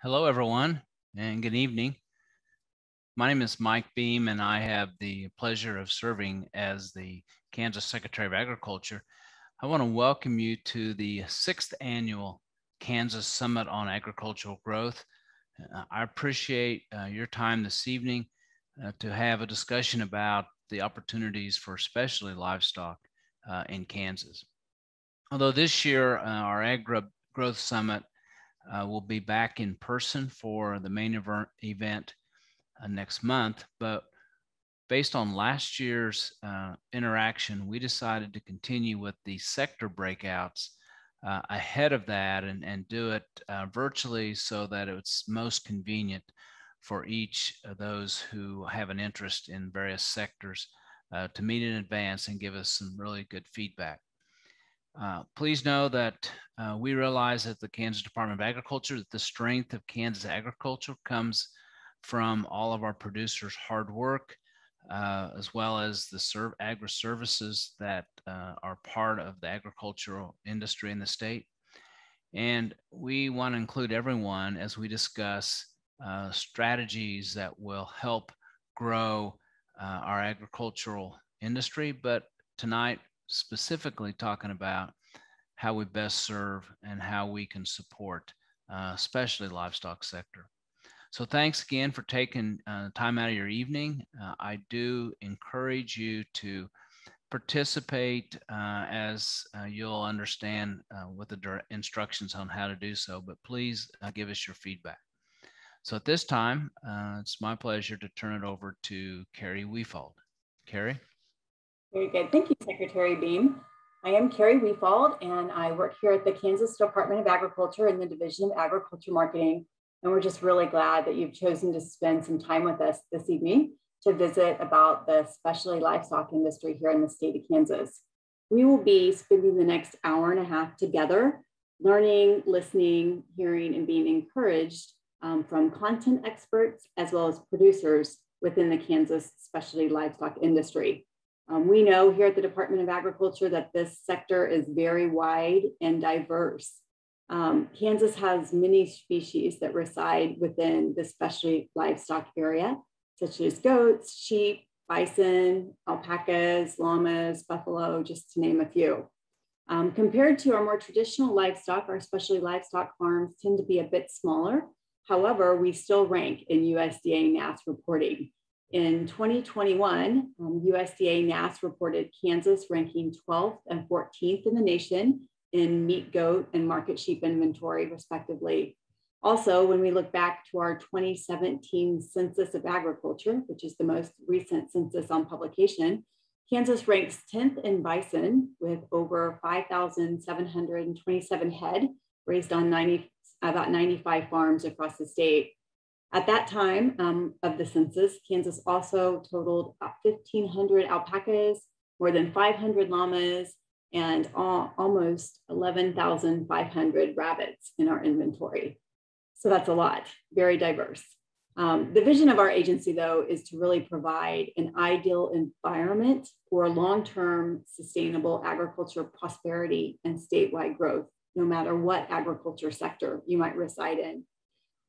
Hello, everyone, and good evening. My name is Mike Beam, and I have the pleasure of serving as the Kansas Secretary of Agriculture. I want to welcome you to the sixth annual Kansas Summit on Agricultural Growth. Uh, I appreciate uh, your time this evening uh, to have a discussion about the opportunities for especially livestock uh, in Kansas. Although this year, uh, our Ag Growth Summit uh, we'll be back in person for the main event uh, next month. But based on last year's uh, interaction, we decided to continue with the sector breakouts uh, ahead of that and, and do it uh, virtually so that it's most convenient for each of those who have an interest in various sectors uh, to meet in advance and give us some really good feedback. Uh, please know that uh, we realize at the Kansas Department of Agriculture that the strength of Kansas agriculture comes from all of our producers' hard work, uh, as well as the serve agri services that uh, are part of the agricultural industry in the state. And we want to include everyone as we discuss uh, strategies that will help grow our agricultural industry. But tonight, specifically talking about how we best serve and how we can support, uh, especially livestock sector. So thanks again for taking uh, time out of your evening. Uh, I do encourage you to participate uh, as uh, you'll understand uh, with the instructions on how to do so, but please give us your feedback. So at this time, it's my pleasure to turn it over to Carrie Weefald. Carrie? Very good. Thank you, Secretary Beam. I am Carrie Weefald, and I work here at the Kansas Department of Agriculture in the Division of Agriculture Marketing. And we're just really glad that you've chosen to spend some time with us this evening to visit about the specialty livestock industry here in the state of Kansas. We will be spending the next hour and a half together, learning, listening, hearing, and being encouraged um, from content experts as well as producers within the Kansas specialty livestock industry. Um, we know here at the Department of Agriculture that this sector is very wide and diverse. Um, Kansas has many species that reside within the specialty livestock area, such as goats, sheep, bison, alpacas, llamas, buffalo, just to name a few. Um, compared to our more traditional livestock, our specialty livestock farms tend to be a bit smaller. However, we still rank in USDA NASS reporting. In 2021, um, USDA NASS reported Kansas ranking 12th and 14th in the nation in meat, goat, and market sheep inventory, respectively. Also, when we look back to our 2017 Census of Agriculture, which is the most recent census on publication, Kansas ranks 10th in bison with over 5,727 head raised on 90, about 95 farms across the state. At that time um, of the census, Kansas also totaled about 1,500 alpacas, more than 500 llamas, and all, almost 11,500 rabbits in our inventory. So that's a lot, very diverse. Um, the vision of our agency, though, is to really provide an ideal environment for long-term sustainable agriculture prosperity and statewide growth, no matter what agriculture sector you might reside in.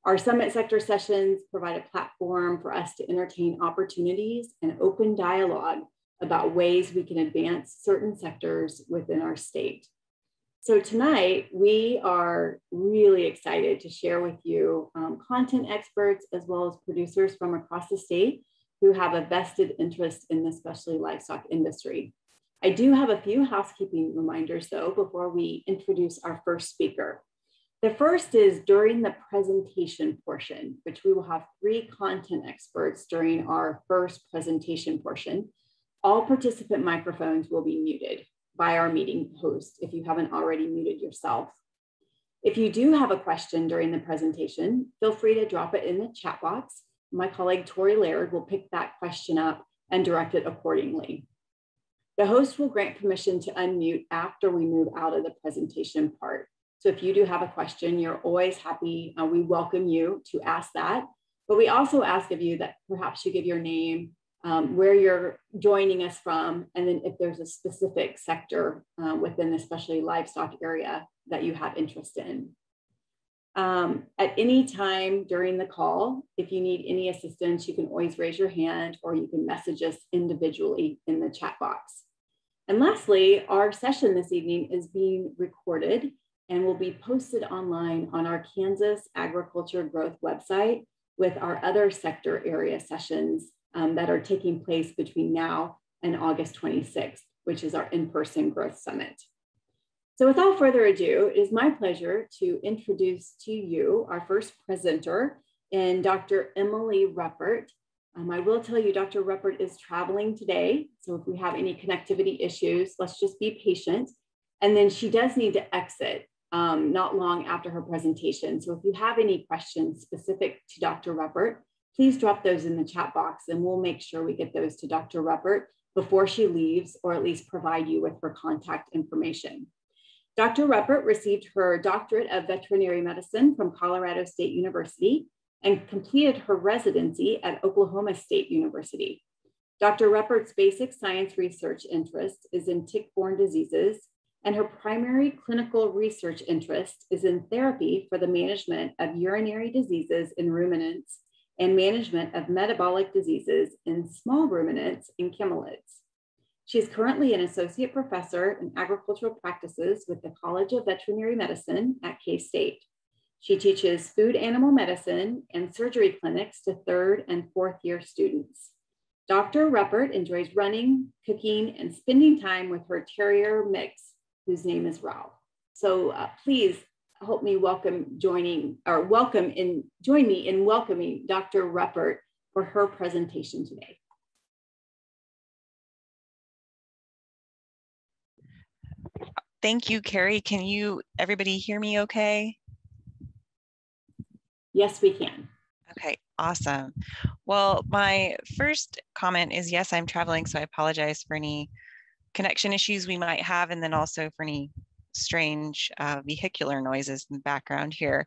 Our summit sector sessions provide a platform for us to entertain opportunities and open dialogue about ways we can advance certain sectors within our state. So tonight, we are really excited to share with you um, content experts as well as producers from across the state who have a vested interest in the specialty livestock industry. I do have a few housekeeping reminders though before we introduce our first speaker. The first is during the presentation portion, which we will have three content experts during our first presentation portion. All participant microphones will be muted by our meeting host if you haven't already muted yourself. If you do have a question during the presentation, feel free to drop it in the chat box. My colleague Tori Laird will pick that question up and direct it accordingly. The host will grant permission to unmute after we move out of the presentation part. So if you do have a question, you're always happy. Uh, we welcome you to ask that. But we also ask of you that perhaps you give your name, um, where you're joining us from, and then if there's a specific sector uh, within especially livestock area that you have interest in. Um, at any time during the call, if you need any assistance, you can always raise your hand or you can message us individually in the chat box. And lastly, our session this evening is being recorded and will be posted online on our Kansas Agriculture Growth website with our other sector area sessions um, that are taking place between now and August 26th, which is our in-person growth summit. So without further ado, it is my pleasure to introduce to you our first presenter in Dr. Emily Reppert. Um, I will tell you Dr. Reppert is traveling today. So if we have any connectivity issues, let's just be patient. And then she does need to exit um, not long after her presentation. So if you have any questions specific to Dr. Reppert, please drop those in the chat box and we'll make sure we get those to Dr. Reppert before she leaves or at least provide you with her contact information. Dr. Reppert received her doctorate of veterinary medicine from Colorado State University and completed her residency at Oklahoma State University. Dr. Reppert's basic science research interest is in tick-borne diseases, and her primary clinical research interest is in therapy for the management of urinary diseases in ruminants and management of metabolic diseases in small ruminants and camelids. She is currently an associate professor in agricultural practices with the College of Veterinary Medicine at K-State. She teaches food animal medicine and surgery clinics to third and fourth year students. Dr. Reppert enjoys running, cooking, and spending time with her terrier mix, whose name is Ralph. So uh, please help me welcome joining or welcome in join me in welcoming Dr. Reppert for her presentation today. Thank you, Carrie. Can you, everybody hear me okay? Yes, we can. Okay, awesome. Well, my first comment is yes, I'm traveling, so I apologize for any connection issues we might have, and then also for any strange uh, vehicular noises in the background here.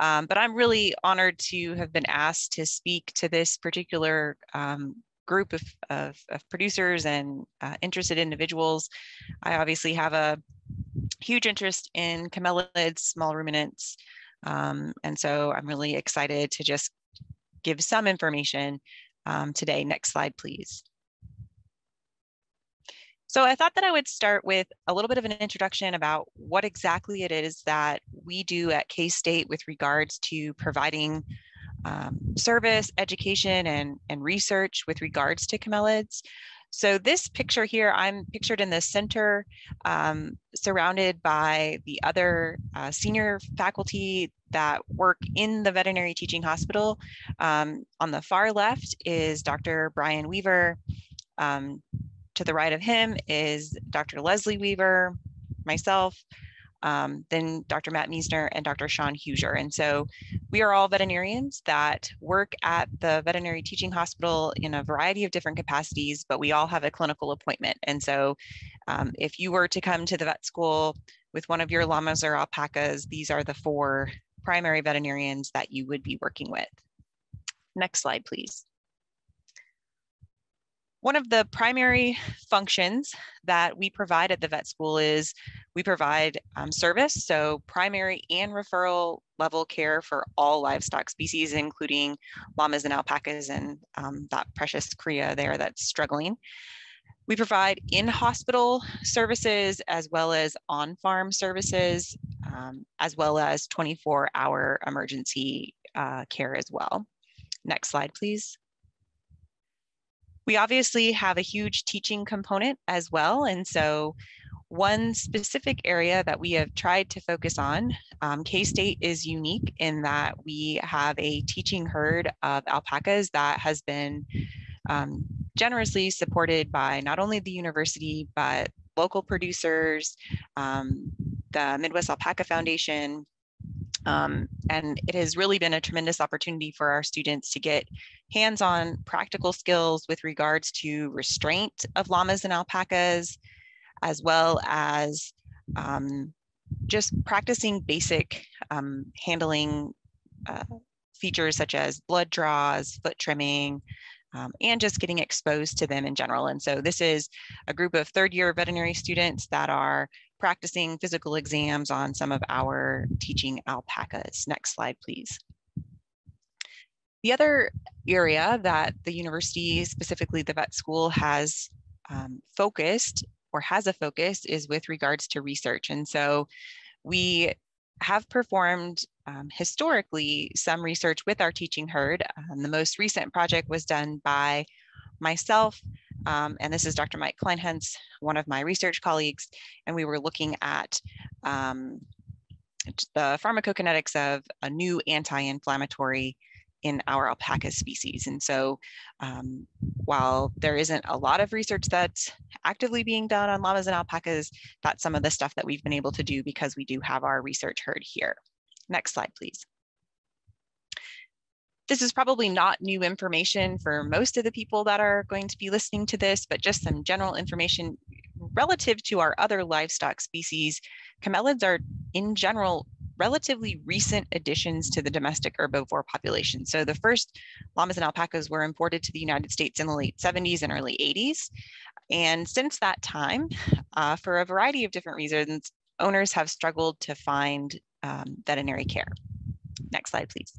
Um, but I'm really honored to have been asked to speak to this particular um, group of, of, of, producers and uh, interested individuals. I obviously have a huge interest in camelids, small ruminants. Um, and so I'm really excited to just give some information um, today. Next slide, please. So I thought that I would start with a little bit of an introduction about what exactly it is that we do at K-State with regards to providing um, service, education, and, and research with regards to camelids. So this picture here, I'm pictured in the center, um, surrounded by the other uh, senior faculty that work in the veterinary teaching hospital. Um, on the far left is Dr. Brian Weaver. Um, to the right of him is Dr. Leslie Weaver, myself, um, then Dr. Matt Miesner and Dr. Sean Huger. And so we are all veterinarians that work at the veterinary teaching hospital in a variety of different capacities, but we all have a clinical appointment. And so um, if you were to come to the vet school with one of your llamas or alpacas, these are the four primary veterinarians that you would be working with. Next slide, please. One of the primary functions that we provide at the vet school is we provide um, service, so primary and referral level care for all livestock species, including llamas and alpacas and um, that precious cria there that's struggling. We provide in-hospital services as well as on-farm services, um, as well as 24-hour emergency uh, care as well. Next slide, please. We obviously have a huge teaching component as well. And so one specific area that we have tried to focus on, um, K-State is unique in that we have a teaching herd of alpacas that has been um, generously supported by not only the university, but local producers, um, the Midwest Alpaca Foundation, um, and it has really been a tremendous opportunity for our students to get hands-on practical skills with regards to restraint of llamas and alpacas, as well as um, just practicing basic um, handling uh, features such as blood draws, foot trimming, um, and just getting exposed to them in general. And so this is a group of third year veterinary students that are practicing physical exams on some of our teaching alpacas. Next slide, please. The other area that the university, specifically the vet school, has um, focused or has a focus is with regards to research. And so we have performed um, historically some research with our teaching herd. Um, the most recent project was done by myself, um, and this is Dr. Mike Kleinhenz, one of my research colleagues, and we were looking at um, the pharmacokinetics of a new anti-inflammatory in our alpaca species. And so um, while there isn't a lot of research that's actively being done on llamas and alpacas, that's some of the stuff that we've been able to do because we do have our research herd here. Next slide, please. This is probably not new information for most of the people that are going to be listening to this, but just some general information relative to our other livestock species. Camelids are in general relatively recent additions to the domestic herbivore population. So the first llamas and alpacas were imported to the United States in the late 70s and early 80s. And since that time, uh, for a variety of different reasons, owners have struggled to find um, veterinary care. Next slide, please.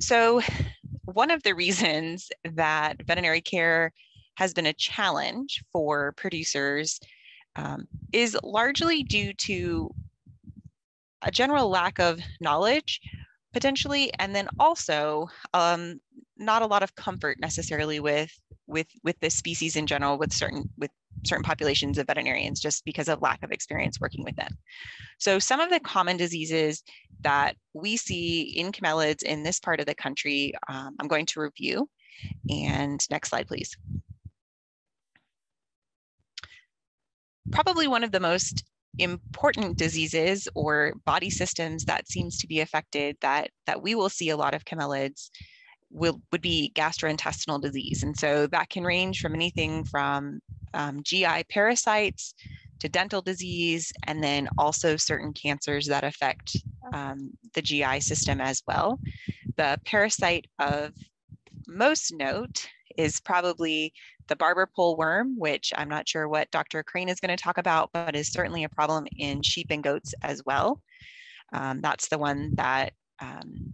So one of the reasons that veterinary care has been a challenge for producers um, is largely due to a general lack of knowledge, potentially, and then also um, not a lot of comfort necessarily with with with this species in general, with certain with certain populations of veterinarians, just because of lack of experience working with them. So some of the common diseases that we see in camelids in this part of the country, um, I'm going to review. And next slide, please. probably one of the most important diseases or body systems that seems to be affected that that we will see a lot of camelids will would be gastrointestinal disease and so that can range from anything from um, gi parasites to dental disease and then also certain cancers that affect um, the gi system as well the parasite of most note is probably the barber pole worm, which I'm not sure what Dr. Crane is going to talk about, but is certainly a problem in sheep and goats as well. Um, that's the one that um,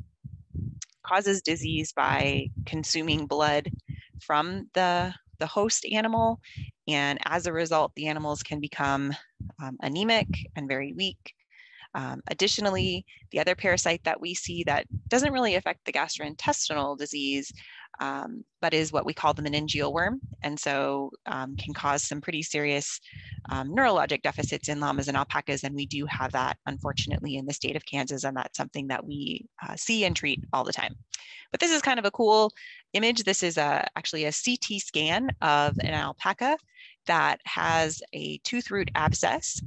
causes disease by consuming blood from the, the host animal. And as a result, the animals can become um, anemic and very weak. Um, additionally, the other parasite that we see that doesn't really affect the gastrointestinal disease, um, but is what we call the meningeal worm, and so um, can cause some pretty serious um, neurologic deficits in llamas and alpacas, and we do have that, unfortunately, in the state of Kansas, and that's something that we uh, see and treat all the time. But this is kind of a cool image. This is a, actually a CT scan of an alpaca that has a tooth root abscess.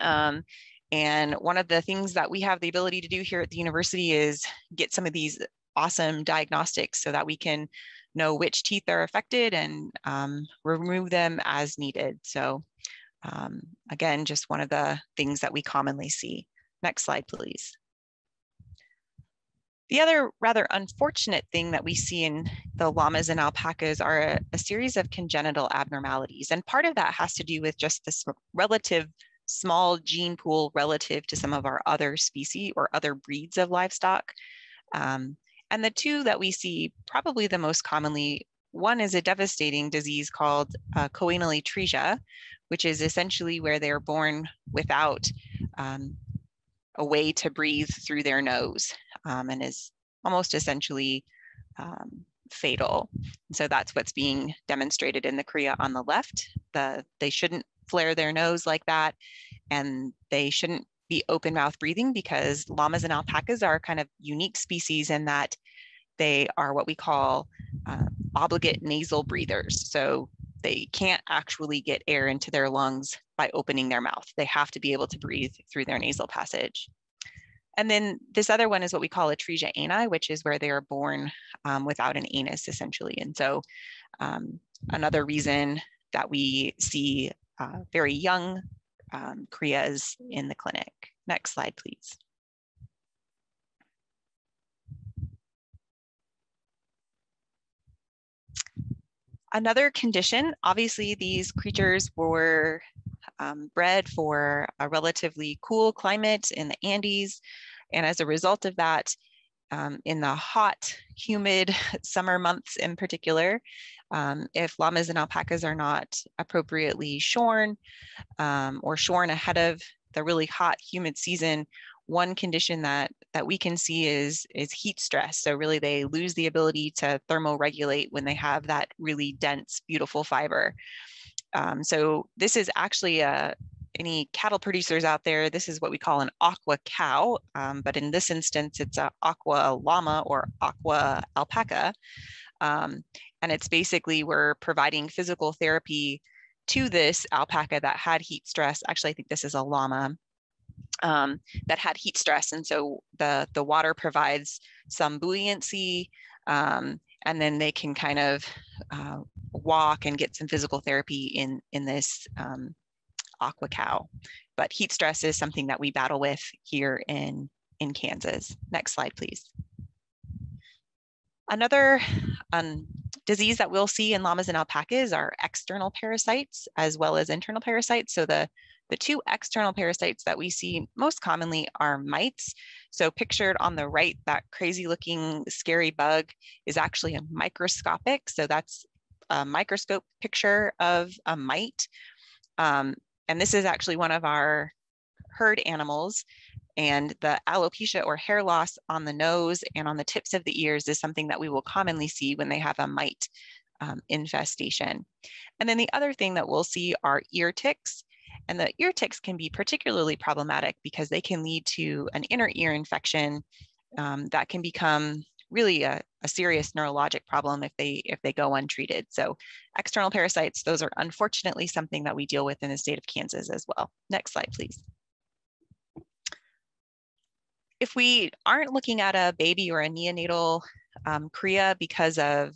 Um, and one of the things that we have the ability to do here at the university is get some of these awesome diagnostics so that we can know which teeth are affected and um, remove them as needed. So um, again, just one of the things that we commonly see. Next slide, please. The other rather unfortunate thing that we see in the llamas and alpacas are a, a, series of congenital abnormalities. And part of that has to do with just this relative small gene pool relative to some of our other species or other breeds of livestock. Um, and the two that we see probably the most commonly, one is a devastating disease called uh, choanal atresia, which is essentially where they're born without um, a way to breathe through their nose um, and is almost essentially um, fatal. so that's what's being demonstrated in the cria on the left. The, they shouldn't flare their nose like that and they shouldn't be open mouth breathing because llamas and alpacas are kind of unique species in that they are what we call uh, obligate nasal breathers. So they can't actually get air into their lungs by opening their mouth. They have to be able to breathe through their nasal passage. And then this other one is what we call atresia ani, which is where they are born um, without an anus essentially. And so um, another reason that we see uh, very young um, crias in the clinic. Next slide, please. Another condition, obviously these creatures were um, bred for a relatively cool climate in the Andes. And as a result of that, um, in the hot, humid summer months in particular, um, if llamas and alpacas are not appropriately shorn um, or shorn ahead of the really hot, humid season, one condition that that we can see is is heat stress. So really, they lose the ability to thermoregulate when they have that really dense, beautiful fiber. Um, so this is actually a any cattle producers out there, this is what we call an aqua cow, um, but in this instance, it's a aqua llama or aqua alpaca. Um, and it's basically we're providing physical therapy to this alpaca that had heat stress. Actually, I think this is a llama um, that had heat stress. And so the, the water provides some buoyancy um, and then they can kind of uh, walk and get some physical therapy in, in this um, aqua cow. But heat stress is something that we battle with here in, in Kansas. Next slide, please. Another um, disease that we'll see in llamas and alpacas are external parasites as well as internal parasites. So the, the two external parasites that we see most commonly are mites. So pictured on the right, that crazy looking scary bug is actually a microscopic. So that's a microscope picture of a mite. Um, and this is actually one of our herd animals. And the alopecia or hair loss on the nose and on the tips of the ears is something that we will commonly see when they have a mite um, infestation. And then the other thing that we'll see are ear ticks. And the ear ticks can be particularly problematic because they can lead to an inner ear infection um, that can become really a, a serious neurologic problem if they if they go untreated. So external parasites, those are unfortunately something that we deal with in the state of Kansas as well. Next slide, please. If we aren't looking at a baby or a neonatal um, cria because of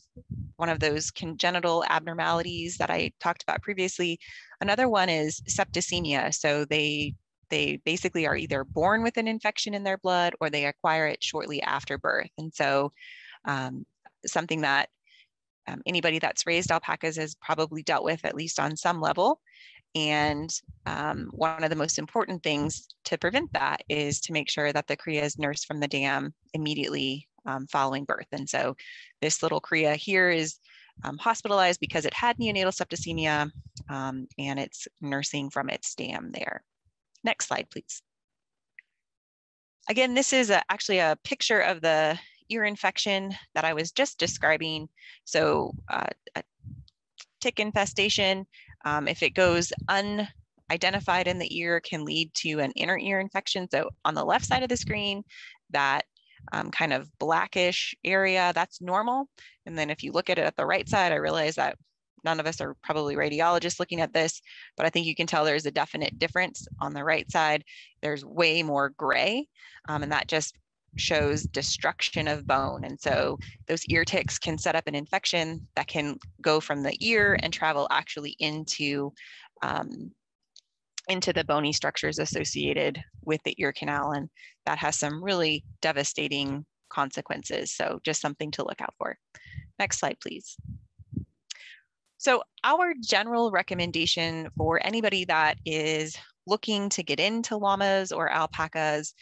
one of those congenital abnormalities that I talked about previously. Another one is septicemia. So they they basically are either born with an infection in their blood or they acquire it shortly after birth. And so um, something that um, anybody that's raised alpacas has probably dealt with at least on some level. And um, one of the most important things to prevent that is to make sure that the cria is nursed from the dam immediately um, following birth. And so this little cria here is um, hospitalized because it had neonatal septicemia um, and it's nursing from its dam there. Next slide, please. Again, this is a, actually a picture of the ear infection that I was just describing. So uh, a tick infestation, um, if it goes unidentified in the ear, can lead to an inner ear infection. So on the left side of the screen, that um, kind of blackish area, that's normal. And then if you look at it at the right side, I realize that none of us are probably radiologists looking at this, but I think you can tell there's a definite difference on the right side. There's way more gray, um, and that just shows destruction of bone. And so those ear ticks can set up an infection that can go from the ear and travel actually into um, into the bony structures associated with the ear canal. And that has some really devastating consequences. So just something to look out for. Next slide, please. So our general recommendation for anybody that is looking to get into llamas or alpacas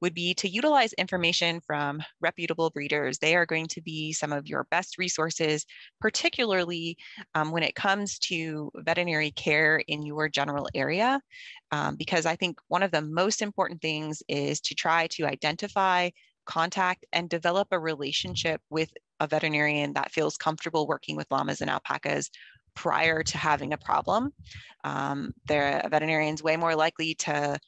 would be to utilize information from reputable breeders. They are going to be some of your best resources, particularly um, when it comes to veterinary care in your general area, um, because I think one of the most important things is to try to identify, contact, and develop a relationship with a veterinarian that feels comfortable working with llamas and alpacas prior to having a problem. Um, the veterinarian's way more likely to,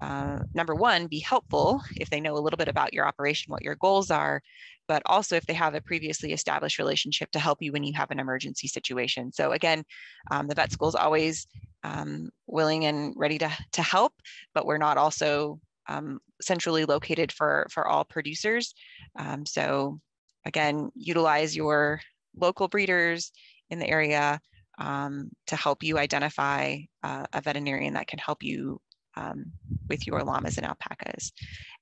uh, number one, be helpful if they know a little bit about your operation, what your goals are, but also if they have a previously established relationship to help you when you have an emergency situation. So again, um, the vet school is always um, willing and ready to, to help, but we're not also um, centrally located for, for all producers. Um, so again, utilize your local breeders in the area um, to help you identify uh, a veterinarian that can help you um, with your llamas and alpacas.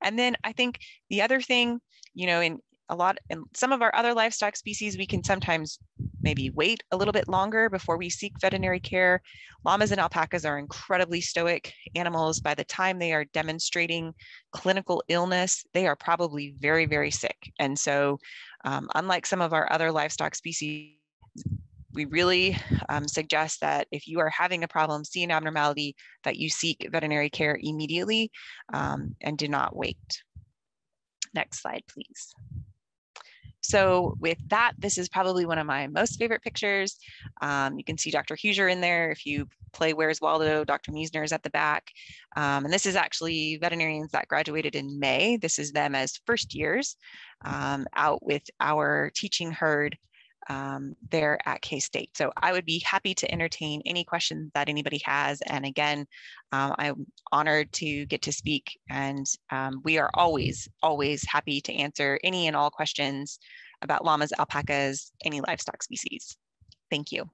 And then I think the other thing, you know, in a lot, in some of our other livestock species, we can sometimes maybe wait a little bit longer before we seek veterinary care. Llamas and alpacas are incredibly stoic animals. By the time they are demonstrating clinical illness, they are probably very, very sick. And so, um, unlike some of our other livestock species, we really um, suggest that if you are having a problem, see an abnormality, that you seek veterinary care immediately um, and do not wait. Next slide, please. So with that, this is probably one of my most favorite pictures. Um, you can see Dr. Huger in there. If you play Where's Waldo, Dr. Miesner is at the back. Um, and this is actually veterinarians that graduated in May. This is them as first years um, out with our teaching herd um, there at K-State. So I would be happy to entertain any questions that anybody has. And again, um, I'm honored to get to speak and um, we are always, always happy to answer any and all questions about llamas, alpacas, any livestock species. Thank you.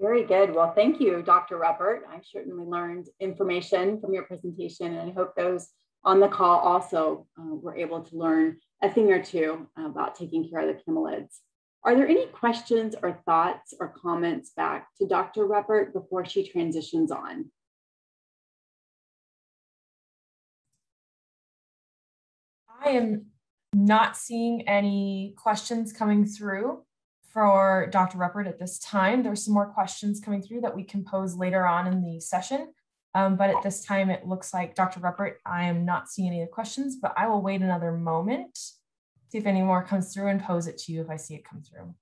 Very good. Well, thank you, Dr. Reppert. I certainly learned information from your presentation and I hope those on the call also uh, were able to learn a thing or two about taking care of the camelids. Are there any questions or thoughts or comments back to Dr. Reppert before she transitions on? I am not seeing any questions coming through for Dr. Reppert at this time. There's some more questions coming through that we can pose later on in the session. Um, but at this time, it looks like Dr. Reppert, I am not seeing any questions, but I will wait another moment, see if any more comes through and pose it to you if I see it come through.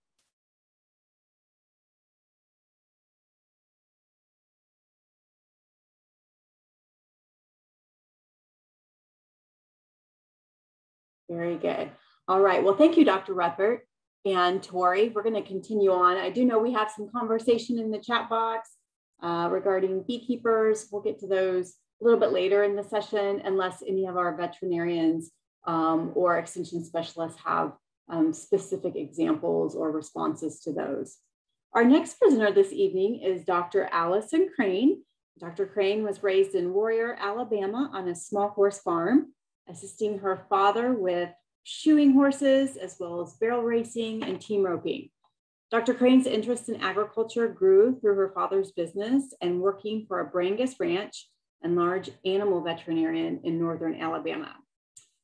Very good. All right. Well, thank you, Dr. Reppert and Tori. We're going to continue on. I do know we have some conversation in the chat box uh, regarding beekeepers. We'll get to those a little bit later in the session, unless any of our veterinarians um, or extension specialists have um, specific examples or responses to those. Our next presenter this evening is Dr. Allison Crane. Dr. Crane was raised in Warrior, Alabama on a small horse farm, assisting her father with shoeing horses, as well as barrel racing and team roping. Dr. Crane's interest in agriculture grew through her father's business and working for a Brangus ranch and large animal veterinarian in Northern Alabama.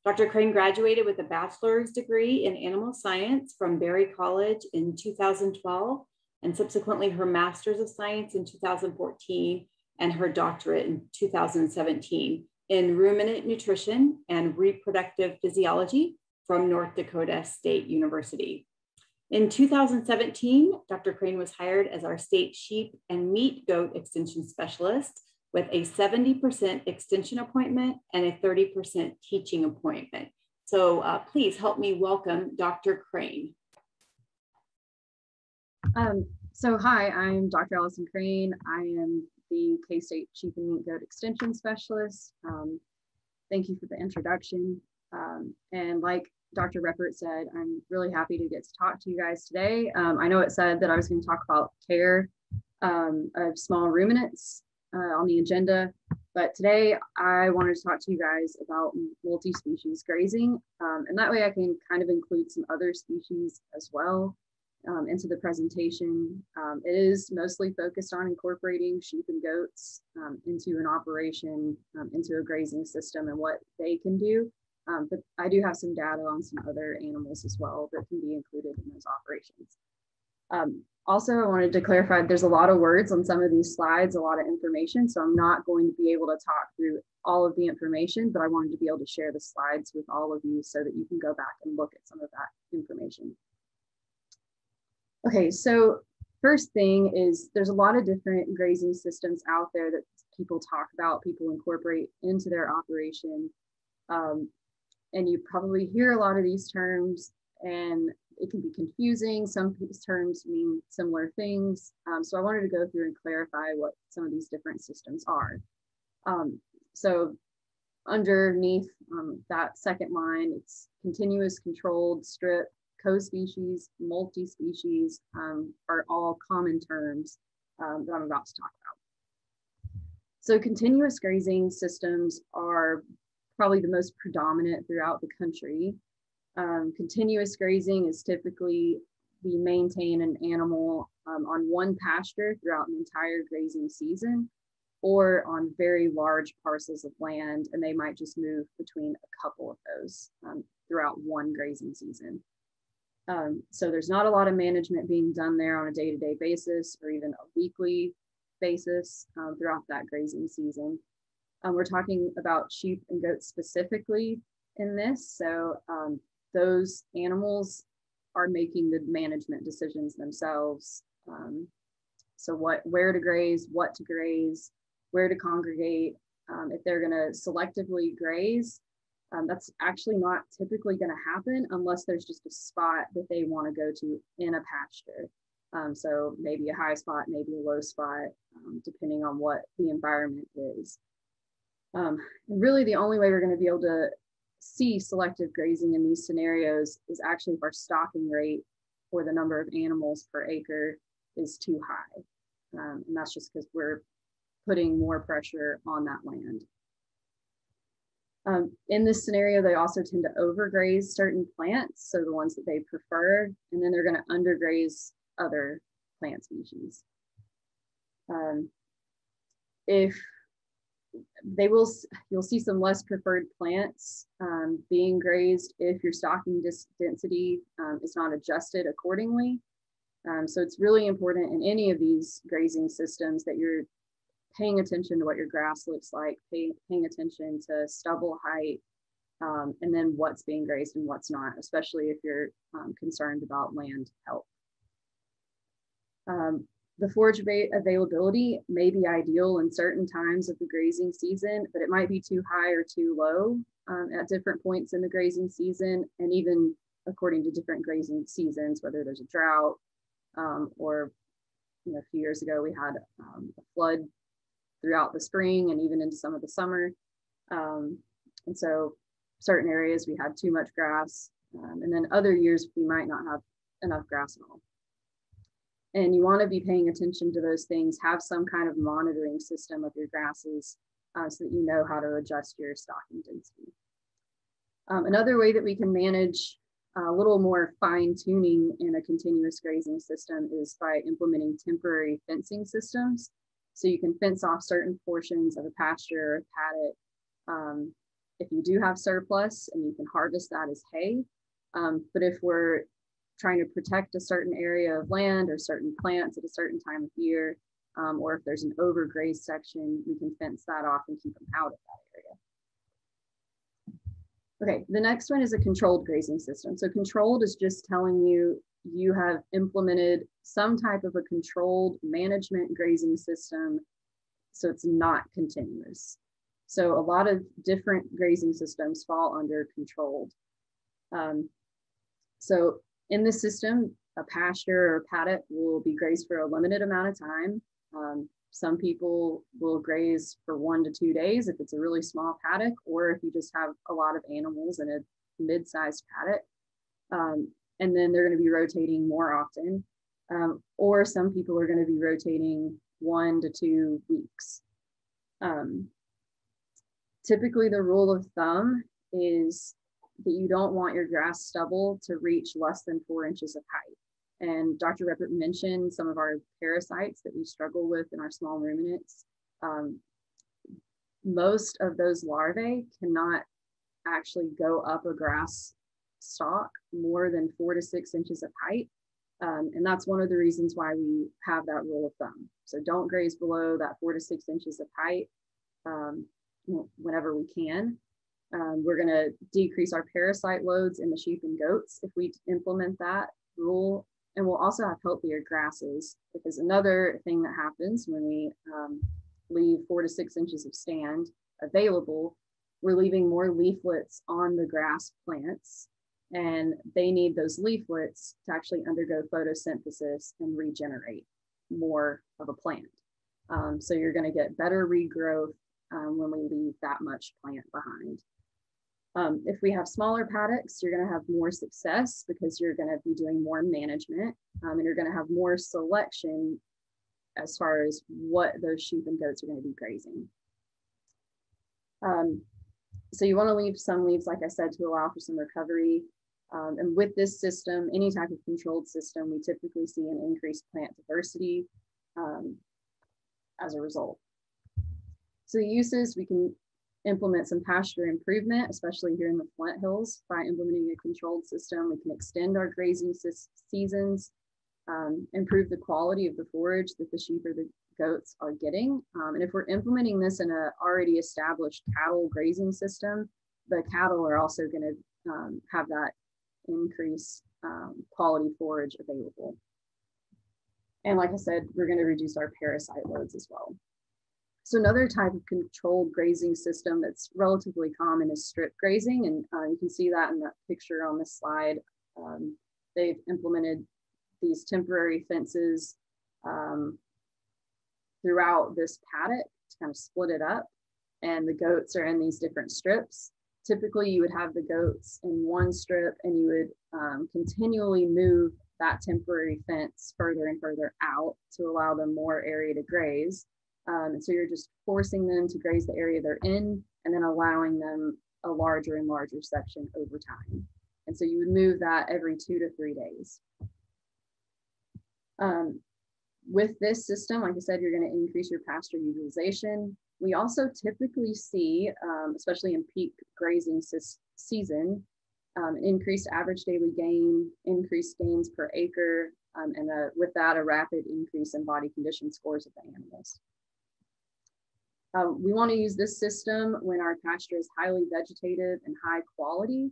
Dr. Crane graduated with a bachelor's degree in animal science from Berry College in 2012 and subsequently her master's of science in 2014 and her doctorate in 2017 in ruminant nutrition and reproductive physiology from North Dakota State University. In 2017, Dr. Crane was hired as our state sheep and meat goat extension specialist with a 70% extension appointment and a 30% teaching appointment. So uh, please help me welcome Dr. Crane. Um, so hi, I'm Dr. Allison Crane. I am the K-State Sheep and Meat Goat Extension Specialist. Um, thank you for the introduction. Um, and like Dr. Reppert said, I'm really happy to get to talk to you guys today. Um, I know it said that I was going to talk about care um, of small ruminants uh, on the agenda, but today I wanted to talk to you guys about multi-species grazing, um, and that way I can kind of include some other species as well um, into the presentation. Um, it is mostly focused on incorporating sheep and goats um, into an operation, into a grazing system and what they can do. Um, but I do have some data on some other animals as well that can be included in those operations. Um, also, I wanted to clarify there's a lot of words on some of these slides, a lot of information. So I'm not going to be able to talk through all of the information, but I wanted to be able to share the slides with all of you so that you can go back and look at some of that information. Okay, so first thing is there's a lot of different grazing systems out there that people talk about, people incorporate into their operation. Um, and you probably hear a lot of these terms and it can be confusing. Some of these terms mean similar things. Um, so I wanted to go through and clarify what some of these different systems are. Um, so underneath um, that second line, it's continuous controlled strip, co-species, multi-species um, are all common terms um, that I'm about to talk about. So continuous grazing systems are probably the most predominant throughout the country. Um, continuous grazing is typically we maintain an animal um, on one pasture throughout an entire grazing season or on very large parcels of land, and they might just move between a couple of those um, throughout one grazing season. Um, so there's not a lot of management being done there on a day-to-day basis or even a weekly basis um, throughout that grazing season. Um, we're talking about sheep and goats specifically in this. So um, those animals are making the management decisions themselves. Um, so what, where to graze, what to graze, where to congregate. Um, if they're going to selectively graze, um, that's actually not typically going to happen unless there's just a spot that they want to go to in a pasture. Um, so maybe a high spot, maybe a low spot, um, depending on what the environment is. Um, really the only way we're going to be able to see selective grazing in these scenarios is actually if our stocking rate or the number of animals per acre is too high. Um, and that's just because we're putting more pressure on that land. Um, in this scenario, they also tend to overgraze certain plants, so the ones that they prefer, and then they're going to undergraze other plant species. Um, if they will, you'll see some less preferred plants um, being grazed if your stocking density um, is not adjusted accordingly. Um, so it's really important in any of these grazing systems that you're paying attention to what your grass looks like, pay, paying attention to stubble height, um, and then what's being grazed and what's not, especially if you're um, concerned about land health. Um, the forage availability may be ideal in certain times of the grazing season, but it might be too high or too low um, at different points in the grazing season, and even according to different grazing seasons, whether there's a drought um, or you know, a few years ago we had um, a flood throughout the spring and even into some of the summer. Um, and so certain areas we had too much grass um, and then other years we might not have enough grass at all. And you want to be paying attention to those things, have some kind of monitoring system of your grasses uh, so that you know how to adjust your stocking density. Um, another way that we can manage a little more fine tuning in a continuous grazing system is by implementing temporary fencing systems. So you can fence off certain portions of a pasture or paddock. Um, if you do have surplus and you can harvest that as hay. Um, but if we're trying to protect a certain area of land or certain plants at a certain time of year, um, or if there's an overgrazed section, we can fence that off and keep them out of that area. Okay, the next one is a controlled grazing system. So controlled is just telling you you have implemented some type of a controlled management grazing system so it's not continuous. So a lot of different grazing systems fall under controlled. Um, so in this system, a pasture or paddock will be grazed for a limited amount of time. Um, some people will graze for one to two days if it's a really small paddock, or if you just have a lot of animals in a mid-sized paddock. Um, and then they're going to be rotating more often. Um, or some people are going to be rotating one to two weeks. Um, typically, the rule of thumb is that you don't want your grass stubble to reach less than four inches of height. And Dr. Reppert mentioned some of our parasites that we struggle with in our small ruminants. Um, most of those larvae cannot actually go up a grass stalk more than four to six inches of height. Um, and that's one of the reasons why we have that rule of thumb. So don't graze below that four to six inches of height um, whenever we can. Um, we're going to decrease our parasite loads in the sheep and goats if we implement that rule. And we'll also have healthier grasses because another thing that happens when we um, leave four to six inches of stand available, we're leaving more leaflets on the grass plants and they need those leaflets to actually undergo photosynthesis and regenerate more of a plant. Um, so you're going to get better regrowth um, when we leave that much plant behind. Um, if we have smaller paddocks, you're going to have more success because you're going to be doing more management um, and you're going to have more selection as far as what those sheep and goats are going to be grazing. Um, so you want to leave some leaves, like I said, to allow for some recovery. Um, and with this system, any type of controlled system, we typically see an increased plant diversity um, as a result. So the uses, we can implement some pasture improvement, especially here in the Flint Hills by implementing a controlled system. We can extend our grazing seasons, um, improve the quality of the forage that the sheep or the goats are getting. Um, and if we're implementing this in an already established cattle grazing system, the cattle are also going to um, have that increase um, quality forage available. And like I said, we're going to reduce our parasite loads as well. So another type of controlled grazing system that's relatively common is strip grazing. And uh, you can see that in that picture on this slide. Um, they've implemented these temporary fences um, throughout this paddock to kind of split it up. And the goats are in these different strips. Typically, you would have the goats in one strip and you would um, continually move that temporary fence further and further out to allow them more area to graze. Um, and so you're just forcing them to graze the area they're in and then allowing them a larger and larger section over time. And so you would move that every two to three days. Um, with this system, like I said, you're going to increase your pasture utilization. We also typically see, um, especially in peak grazing season, um, increased average daily gain, increased gains per acre, um, and a, with that, a rapid increase in body condition scores of the animals. Um, we want to use this system when our pasture is highly vegetative and high quality.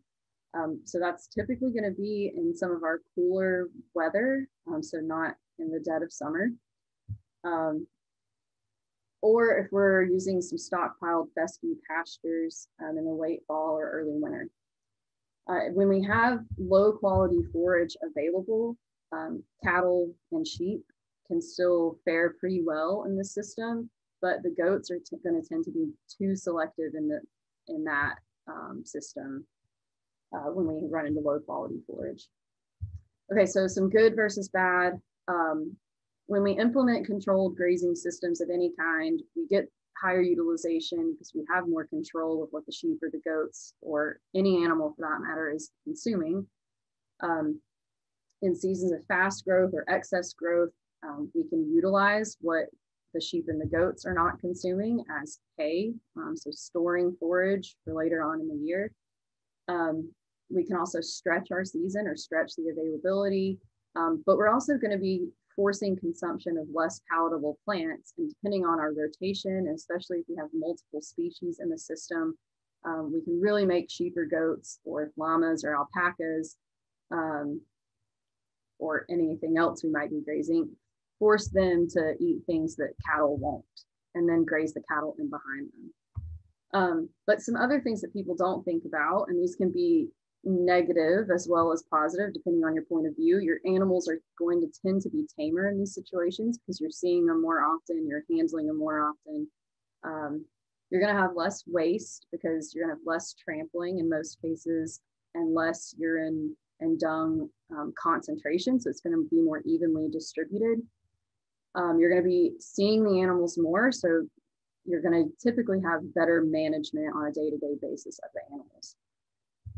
Um, so that's typically going to be in some of our cooler weather, um, so not in the dead of summer. Um, or if we're using some stockpiled fescue pastures um, in the late fall or early winter. Uh, when we have low quality forage available, um, cattle and sheep can still fare pretty well in the system but the goats are going to tend to be too selective in the in that um, system uh, when we run into low quality forage. Okay, so some good versus bad. Um, when we implement controlled grazing systems of any kind, we get higher utilization because we have more control of what the sheep or the goats or any animal for that matter is consuming. Um, in seasons of fast growth or excess growth, um, we can utilize what the sheep and the goats are not consuming as hay, um, so storing forage for later on in the year. Um, we can also stretch our season or stretch the availability, um, but we're also going to be forcing consumption of less palatable plants. And depending on our rotation, especially if we have multiple species in the system, um, we can really make sheep or goats or llamas or alpacas um, or anything else we might be grazing force them to eat things that cattle won't and then graze the cattle in behind them. Um, but some other things that people don't think about, and these can be negative as well as positive, depending on your point of view. Your animals are going to tend to be tamer in these situations because you're seeing them more often, you're handling them more often. Um, you're going to have less waste because you're going to have less trampling in most cases and less urine and dung um, concentration. So it's going to be more evenly distributed. Um, you're going to be seeing the animals more. So you're going to typically have better management on a day to day basis of the animals.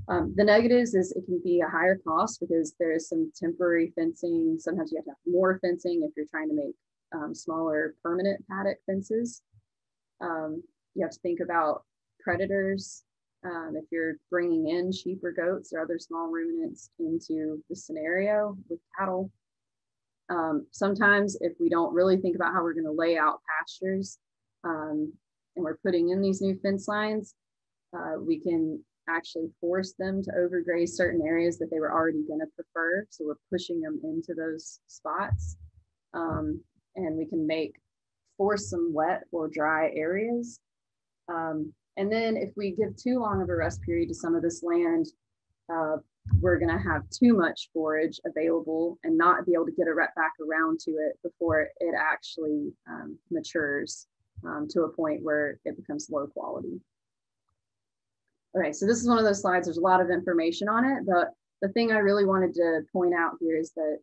Um, the negatives is it can be a higher cost because there is some temporary fencing. Sometimes you have to have more fencing if you're trying to make um, smaller permanent paddock fences. Um, you have to think about predators. Um, if you're bringing in sheep or goats or other small ruminants into the scenario with cattle, um, sometimes if we don't really think about how we're going to lay out pastures um, and we're putting in these new fence lines, uh, we can actually force them to overgraze certain areas that they were already going to prefer. So we're pushing them into those spots. Um, and we can make force some wet or dry areas. Um, and then if we give too long of a rest period to some of this land, uh, we're going to have too much forage available and not be able to get it right back around to it before it actually um, matures um, to a point where it becomes low quality. Okay, so this is one of those slides. There's a lot of information on it, but the thing I really wanted to point out here is that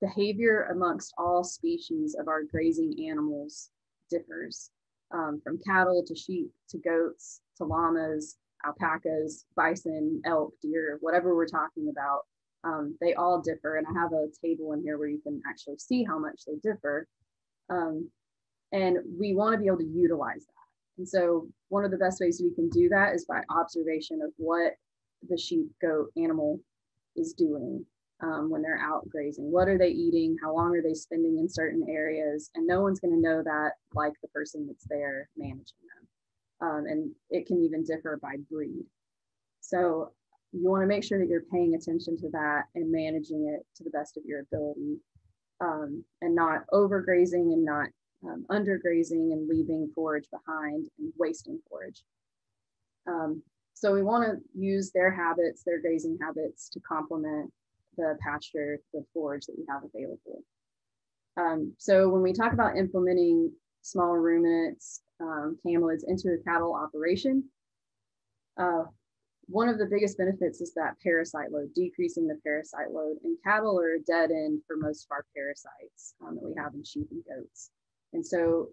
behavior amongst all species of our grazing animals differs um, from cattle to sheep to goats to llamas, alpacas, bison, elk, deer, whatever we're talking about, um, they all differ. And I have a table in here where you can actually see how much they differ. Um, and we want to be able to utilize that. And so one of the best ways we can do that is by observation of what the sheep, goat, animal is doing um, when they're out grazing. What are they eating? How long are they spending in certain areas? And no one's going to know that like the person that's there managing them. Um, and it can even differ by breed. So you want to make sure that you're paying attention to that and managing it to the best of your ability um, and not overgrazing and not um, undergrazing and leaving forage behind and wasting forage. Um, so we want to use their habits, their grazing habits to complement the pasture, the forage that we have available. Um, so when we talk about implementing small ruminants, um, camelids into a cattle operation, uh, one of the biggest benefits is that parasite load, decreasing the parasite load. And cattle are a dead end for most of our parasites um, that we have in sheep and goats. And so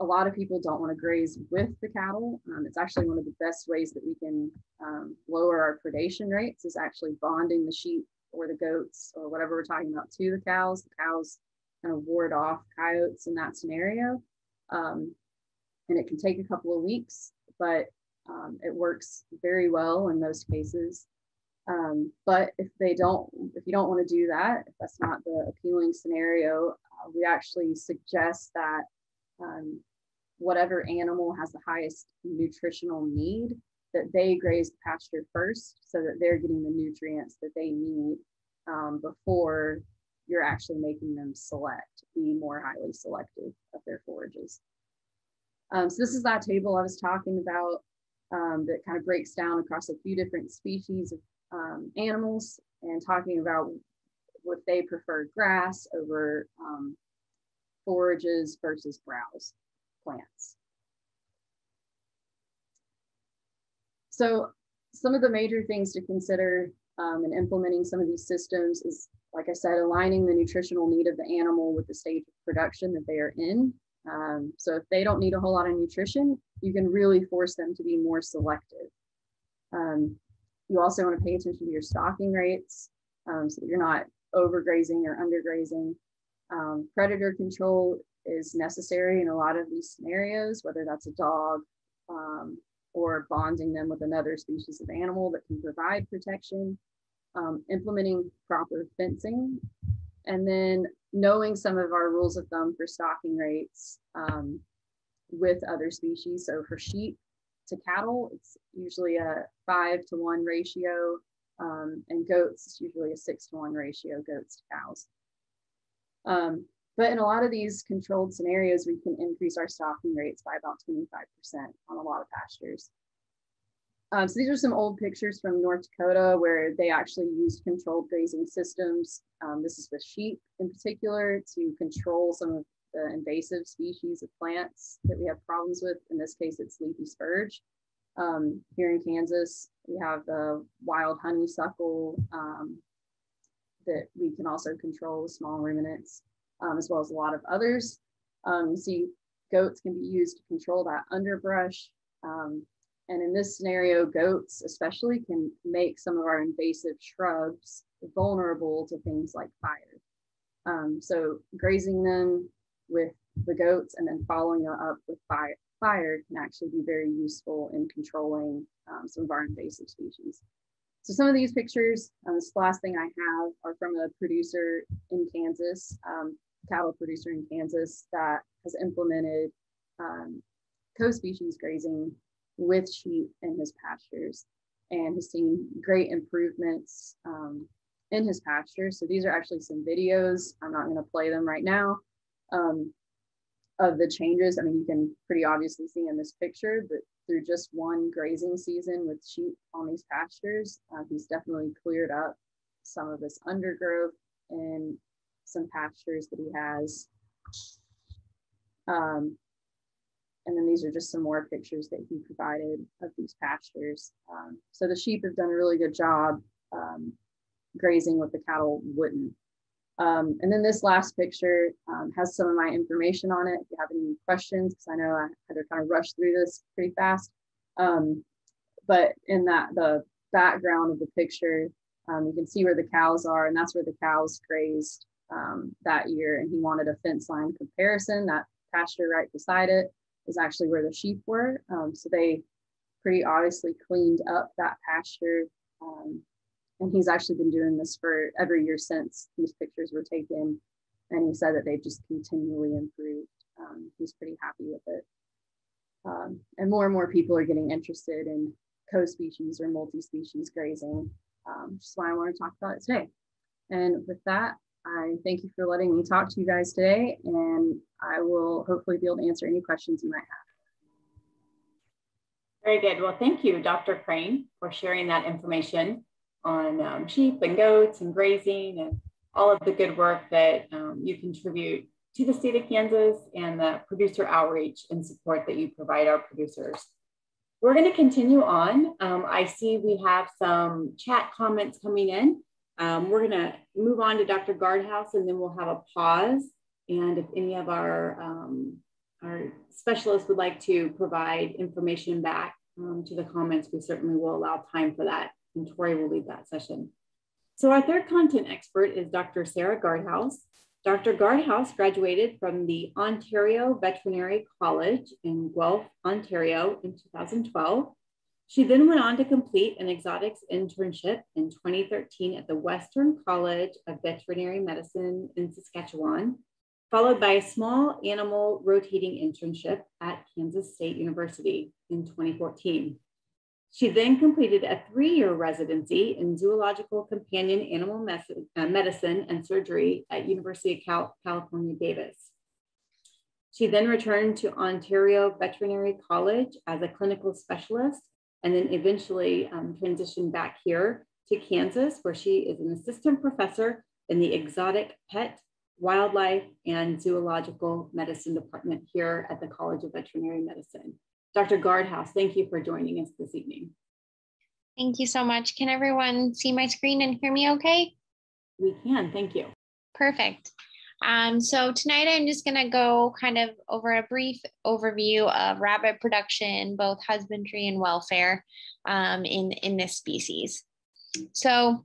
a lot of people don't want to graze with the cattle. Um, it's actually one of the best ways that we can um, lower our predation rates is actually bonding the sheep or the goats or whatever we're talking about to the cows. The cows kind of ward off coyotes in that scenario. Um, and it can take a couple of weeks, but um, it works very well in most cases. Um, but if they don't, if you don't want to do that, if that's not the appealing scenario, uh, we actually suggest that um, whatever animal has the highest nutritional need, that they graze the pasture first so that they're getting the nutrients that they need um, before you're actually making them select, be more highly selective of their forages. Um, so this is that table I was talking about um, that kind of breaks down across a few different species of um, animals and talking about what they prefer grass over um, forages versus browse plants. So some of the major things to consider um, in implementing some of these systems is, like I said, aligning the nutritional need of the animal with the stage of production that they are in. Um, so if they don't need a whole lot of nutrition, you can really force them to be more selective. Um, you also want to pay attention to your stocking rates um, so that you're not overgrazing or undergrazing. Um, predator control is necessary in a lot of these scenarios, whether that's a dog um, or bonding them with another species of animal that can provide protection, um, implementing proper fencing, and then knowing some of our rules of thumb for stocking rates um, with other species. So for sheep to cattle, it's usually a five to one ratio, um, and goats, it's usually a six to one ratio, goats to cows. Um, but in a lot of these controlled scenarios, we can increase our stocking rates by about 25% on a lot of pastures. Um, so these are some old pictures from North Dakota where they actually used controlled grazing systems. Um, this is with sheep in particular to control some of the invasive species of plants that we have problems with. In this case, it's leafy spurge. Um, here in Kansas, we have the wild honeysuckle um, that we can also control with small ruminants um, as well as a lot of others. Um, you see goats can be used to control that underbrush. Um, and in this scenario, goats especially can make some of our invasive shrubs vulnerable to things like fire. Um, so grazing them with the goats and then following up with fire, fire can actually be very useful in controlling um, some of our invasive species. So some of these pictures, um, this last thing I have are from a producer in Kansas, um, cattle producer in Kansas that has implemented um, co-species grazing with sheep in his pastures and has seen great improvements um, in his pastures. So these are actually some videos. I'm not going to play them right now um, of the changes. I mean, you can pretty obviously see in this picture that through just one grazing season with sheep on these pastures, uh, he's definitely cleared up some of this undergrowth and some pastures that he has. Um, and then these are just some more pictures that he provided of these pastures. Um, so the sheep have done a really good job um, grazing what the cattle wouldn't. Um, and then this last picture um, has some of my information on it. If you have any questions, because I know I had to kind of rush through this pretty fast. Um, but in that the background of the picture, um, you can see where the cows are, and that's where the cows grazed that year. And he wanted a fence line comparison. That pasture right beside it is actually where the sheep were. Um, so they pretty obviously cleaned up that pasture. Um, and he's actually been doing this for every year since these pictures were taken. And he said that they've just continually improved. Um, he's pretty happy with it. Um, and more and more people are getting interested in co-species or multi-species grazing, um, which is why I want to talk about it today. And with that, I thank you for letting me talk to you guys today, and I will hopefully be able to answer any questions you might have. Very good. Well, thank you, Dr. Crane, for sharing that information on um, sheep and goats and grazing and all of the good work that um, you contribute to the state of Kansas and the producer outreach and support that you provide our producers. We're going to continue on. Um, I see we have some chat comments coming in. Um, we're going to move on to Dr. Gardhouse and then we'll have a pause. And if any of our, um, our specialists would like to provide information back um, to the comments, we certainly will allow time for that. And Tori will lead that session. So our third content expert is Dr. Sara Gardhouse. Dr. Gardhouse graduated from the Ontario Veterinary College in Guelph, Ontario in 2012. She then went on to complete an exotics internship in 2013 at the Western College of Veterinary Medicine in Saskatchewan, followed by a small animal rotating internship at Kansas State University in 2014. She then completed a three-year residency in zoological companion animal uh, medicine and surgery at University of Cal California, Davis. She then returned to Ontario Veterinary College as a clinical specialist and then eventually um, transitioned back here to Kansas, where she is an assistant professor in the exotic pet, wildlife, and zoological medicine department here at the College of Veterinary Medicine. Dr. Gardhouse, thank you for joining us this evening. Thank you so much. Can everyone see my screen and hear me okay? We can, thank you. Perfect. Um, so tonight I'm just gonna go kind of over a brief overview of rabbit production, both husbandry and welfare um, in, in this species. So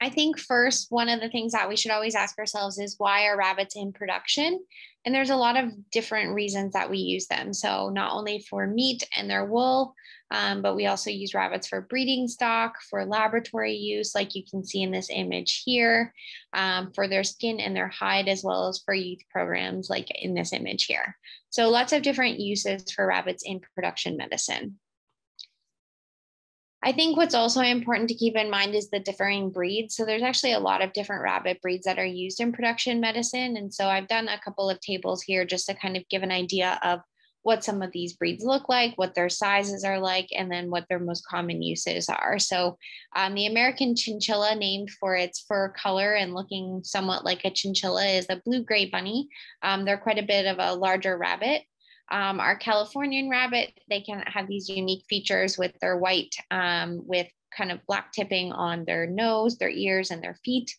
I think first, one of the things that we should always ask ourselves is why are rabbits in production? And there's a lot of different reasons that we use them. So not only for meat and their wool, um, but we also use rabbits for breeding stock, for laboratory use, like you can see in this image here, um, for their skin and their hide, as well as for youth programs like in this image here. So lots of different uses for rabbits in production medicine. I think what's also important to keep in mind is the differing breeds. So there's actually a lot of different rabbit breeds that are used in production medicine. And so I've done a couple of tables here just to kind of give an idea of what some of these breeds look like, what their sizes are like, and then what their most common uses are. So um, the American chinchilla named for its fur color and looking somewhat like a chinchilla is a blue-gray bunny. Um, they're quite a bit of a larger rabbit. Um, our Californian rabbit, they can have these unique features with their white, um, with kind of black tipping on their nose, their ears, and their feet.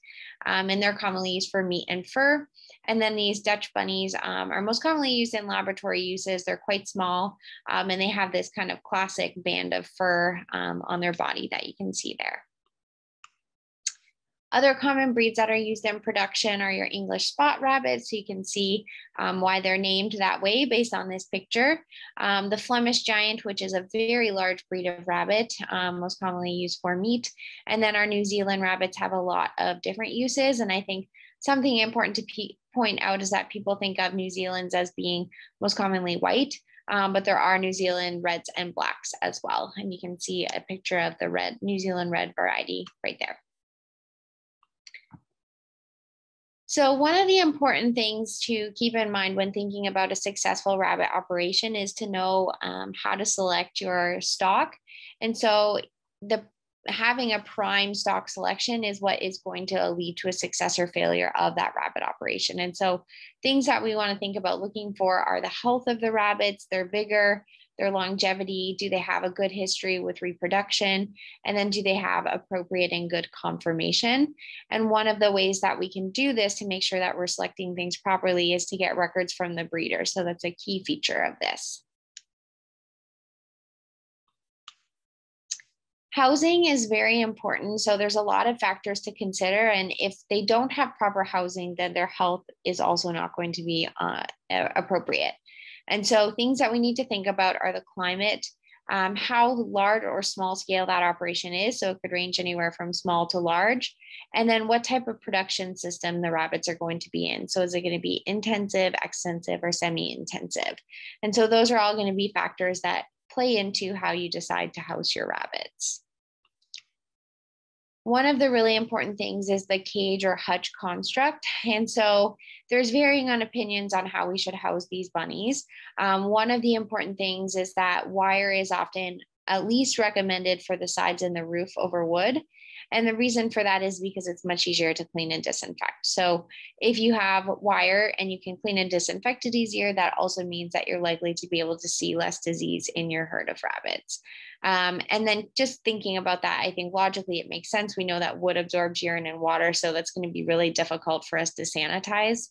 Um, and they're commonly used for meat and fur. And then these Dutch bunnies um, are most commonly used in laboratory uses. They're quite small um, and they have this kind of classic band of fur um, on their body that you can see there. Other common breeds that are used in production are your English spot rabbits. So you can see um, why they're named that way based on this picture. Um, the Flemish giant, which is a very large breed of rabbit, um, most commonly used for meat. And then our New Zealand rabbits have a lot of different uses. And I think something important to point out is that people think of New Zealand's as being most commonly white. Um, but there are New Zealand reds and blacks as well. And you can see a picture of the red New Zealand red variety right there. So, one of the important things to keep in mind when thinking about a successful rabbit operation is to know um, how to select your stock. And so, the having a prime stock selection is what is going to lead to a success or failure of that rabbit operation. And so, things that we want to think about looking for are the health of the rabbits, their vigor, their longevity? Do they have a good history with reproduction? And then do they have appropriate and good conformation? And one of the ways that we can do this to make sure that we're selecting things properly is to get records from the breeder. So that's a key feature of this. Housing is very important. So there's a lot of factors to consider. And if they don't have proper housing, then their health is also not going to be uh, appropriate. And so things that we need to think about are the climate, um, how large or small scale that operation is. So it could range anywhere from small to large. And then what type of production system the rabbits are going to be in. So is it going to be intensive, extensive, or semi intensive? And so those are all going to be factors that play into how you decide to house your rabbits. One of the really important things is the cage or hutch construct. And so there's varying on opinions on how we should house these bunnies. Um, one of the important things is that wire is often at least recommended for the sides and the roof over wood. And the reason for that is because it's much easier to clean and disinfect. So if you have wire and you can clean and disinfect it easier, that also means that you're likely to be able to see less disease in your herd of rabbits. Um, and then just thinking about that, I think logically it makes sense. We know that wood absorbs urine and water, so that's going to be really difficult for us to sanitize.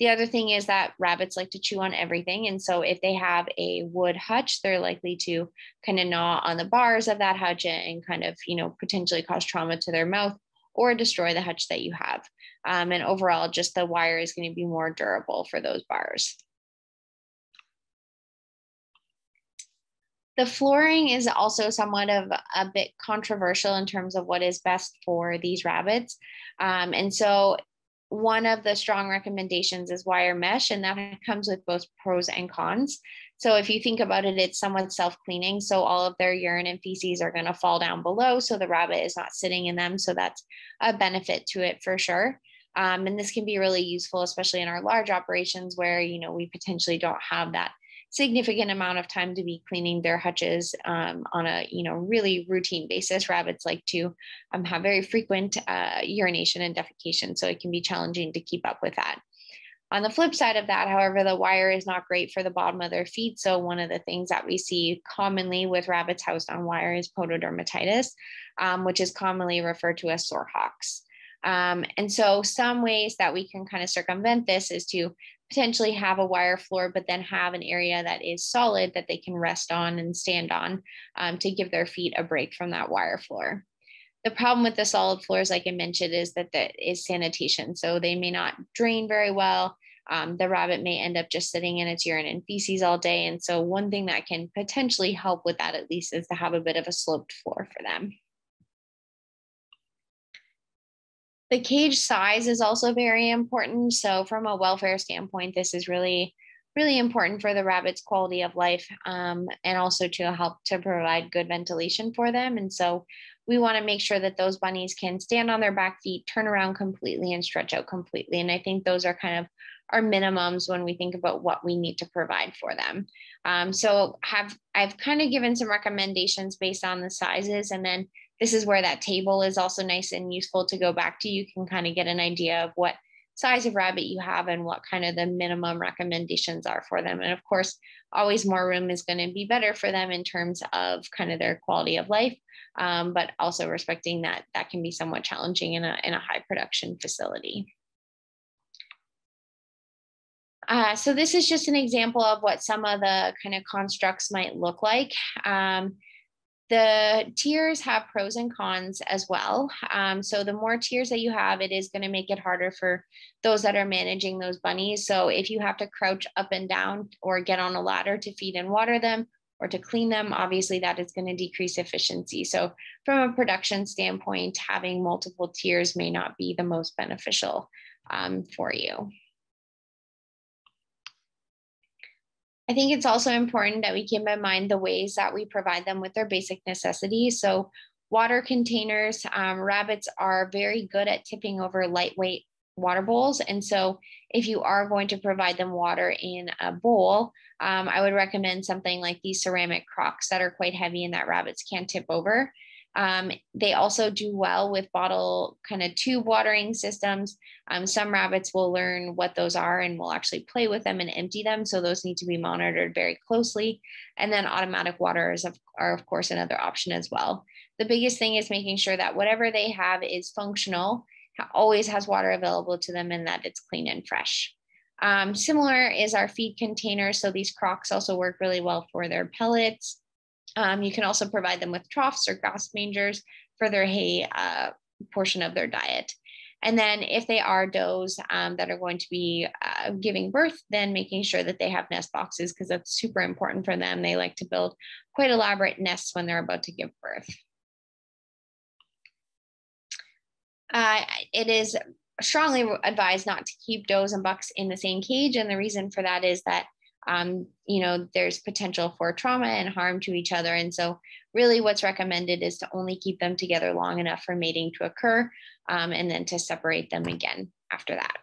The other thing is that rabbits like to chew on everything. And so if they have a wood hutch, they're likely to kind of gnaw on the bars of that hutch and kind of, you know, potentially cause trauma to their mouth or destroy the hutch that you have. Um, and overall, just the wire is going to be more durable for those bars. The flooring is also somewhat of a bit controversial in terms of what is best for these rabbits. Um, and so one of the strong recommendations is wire mesh, and that comes with both pros and cons. So if you think about it, it's somewhat self-cleaning. So all of their urine and feces are going to fall down below, so the rabbit is not sitting in them. So that's a benefit to it for sure. Um, and this can be really useful, especially in our large operations where you know we potentially don't have that significant amount of time to be cleaning their hutches um, on a you know really routine basis. Rabbits like to um, have very frequent uh, urination and defecation, so it can be challenging to keep up with that. On the flip side of that, however, the wire is not great for the bottom of their feet. So one of the things that we see commonly with rabbits housed on wire is pododermatitis, um, which is commonly referred to as sore hocks. Um, and so some ways that we can kind of circumvent this is to potentially have a wire floor, but then have an area that is solid that they can rest on and stand on um, to give their feet a break from that wire floor. The problem with the solid floors, like I mentioned, is that that is sanitation. So they may not drain very well. Um, the rabbit may end up just sitting in its urine and feces all day. And so one thing that can potentially help with that at least is to have a bit of a sloped floor for them. The cage size is also very important. So from a welfare standpoint, this is really, really important for the rabbit's quality of life um, and also to help to provide good ventilation for them. And so we want to make sure that those bunnies can stand on their back feet, turn around completely and stretch out completely. And I think those are kind of our minimums when we think about what we need to provide for them. Um, so have I've kind of given some recommendations based on the sizes and then this is where that table is also nice and useful to go back to. You can kind of get an idea of what size of rabbit you have and what kind of the minimum recommendations are for them. And of course, always more room is going to be better for them in terms of kind of their quality of life, um, but also respecting that that can be somewhat challenging in a, in a high production facility. Uh, so this is just an example of what some of the kind of constructs might look like. Um, the tiers have pros and cons as well. Um, so the more tiers that you have, it is going to make it harder for those that are managing those bunnies. So if you have to crouch up and down or get on a ladder to feed and water them or to clean them, obviously that is going to decrease efficiency. So from a production standpoint, having multiple tiers may not be the most beneficial um, for you. I think it's also important that we keep in mind the ways that we provide them with their basic necessities. So water containers, um, rabbits are very good at tipping over lightweight water bowls. And so if you are going to provide them water in a bowl, um, I would recommend something like these ceramic crocks that are quite heavy and that rabbits can't tip over. Um, they also do well with bottle kind of tube watering systems. Um, some rabbits will learn what those are and will actually play with them and empty them. So those need to be monitored very closely. And then automatic waters are, of course, another option as well. The biggest thing is making sure that whatever they have is functional, always has water available to them, and that it's clean and fresh. Um, similar is our feed container. So these crocks also work really well for their pellets Um, you can also provide them with troughs or grass mangers for their hay uh, portion of their diet. And then if they are does um, that are going to be uh, giving birth, then making sure that they have nest boxes because that's super important for them. They like to build quite elaborate nests when they're about to give birth. Uh, it is strongly advised not to keep does and bucks in the same cage. And the reason for that is that um, you know, there's potential for trauma and harm to each other. And so, really, what's recommended is to only keep them together long enough for mating to occur um, and then to separate them again after that.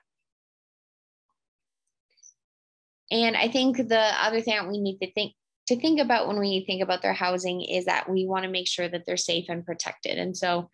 And I think the other thing that we need to think to think about when we think about their housing is that we want to make sure that they're safe and protected. And so,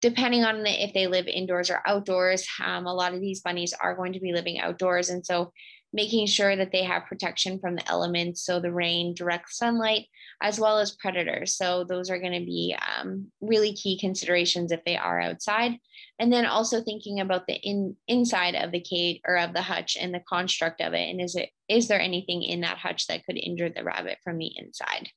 depending on if they live indoors or outdoors, um, a lot of these bunnies are going to be living outdoors. And so, making sure that they have protection from the elements, so the rain, direct sunlight, as well as predators. So those are going to be um, really key considerations if they are outside. And then also thinking about the in, inside of the cage or of the hutch and the construct of it. And is it is there anything in that hutch that could injure the rabbit from the inside?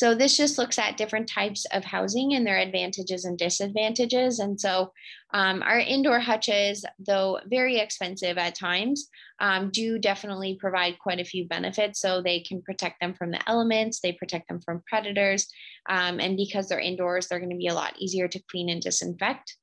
So this just looks at different types of housing and their advantages and disadvantages. And so um, our indoor hutches, though very expensive at times, um, do definitely provide quite a few benefits. So they can protect them from the elements, they protect them from predators. Um, and because they're indoors, they're gonna be a lot easier to clean and disinfect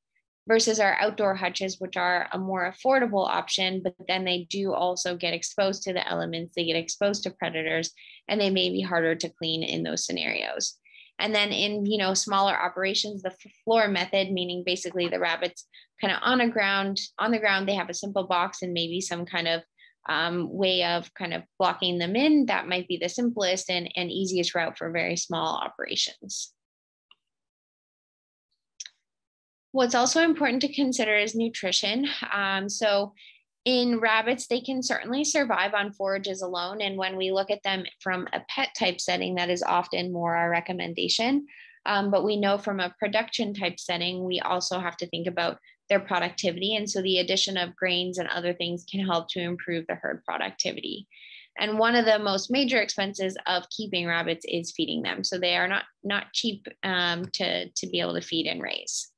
versus our outdoor hutches, which are a more affordable option, but then they do also get exposed to the elements, they get exposed to predators, and they may be harder to clean in those scenarios. And then in you know smaller operations, the floor method, meaning basically the rabbits kind of on a ground, on the ground, they have a simple box and maybe some kind of um, way of kind of blocking them in. That might be the simplest and, and easiest route for very small operations. What's also important to consider is nutrition. Um, so in rabbits, they can certainly survive on forages alone. And when we look at them from a pet type setting, that is often more our recommendation. Um, but we know from a production type setting, we also have to think about their productivity. And so the addition of grains and other things can help to improve the herd productivity. And one of the most major expenses of keeping rabbits is feeding them. So they are not, not cheap um, to, to be able to feed and raise.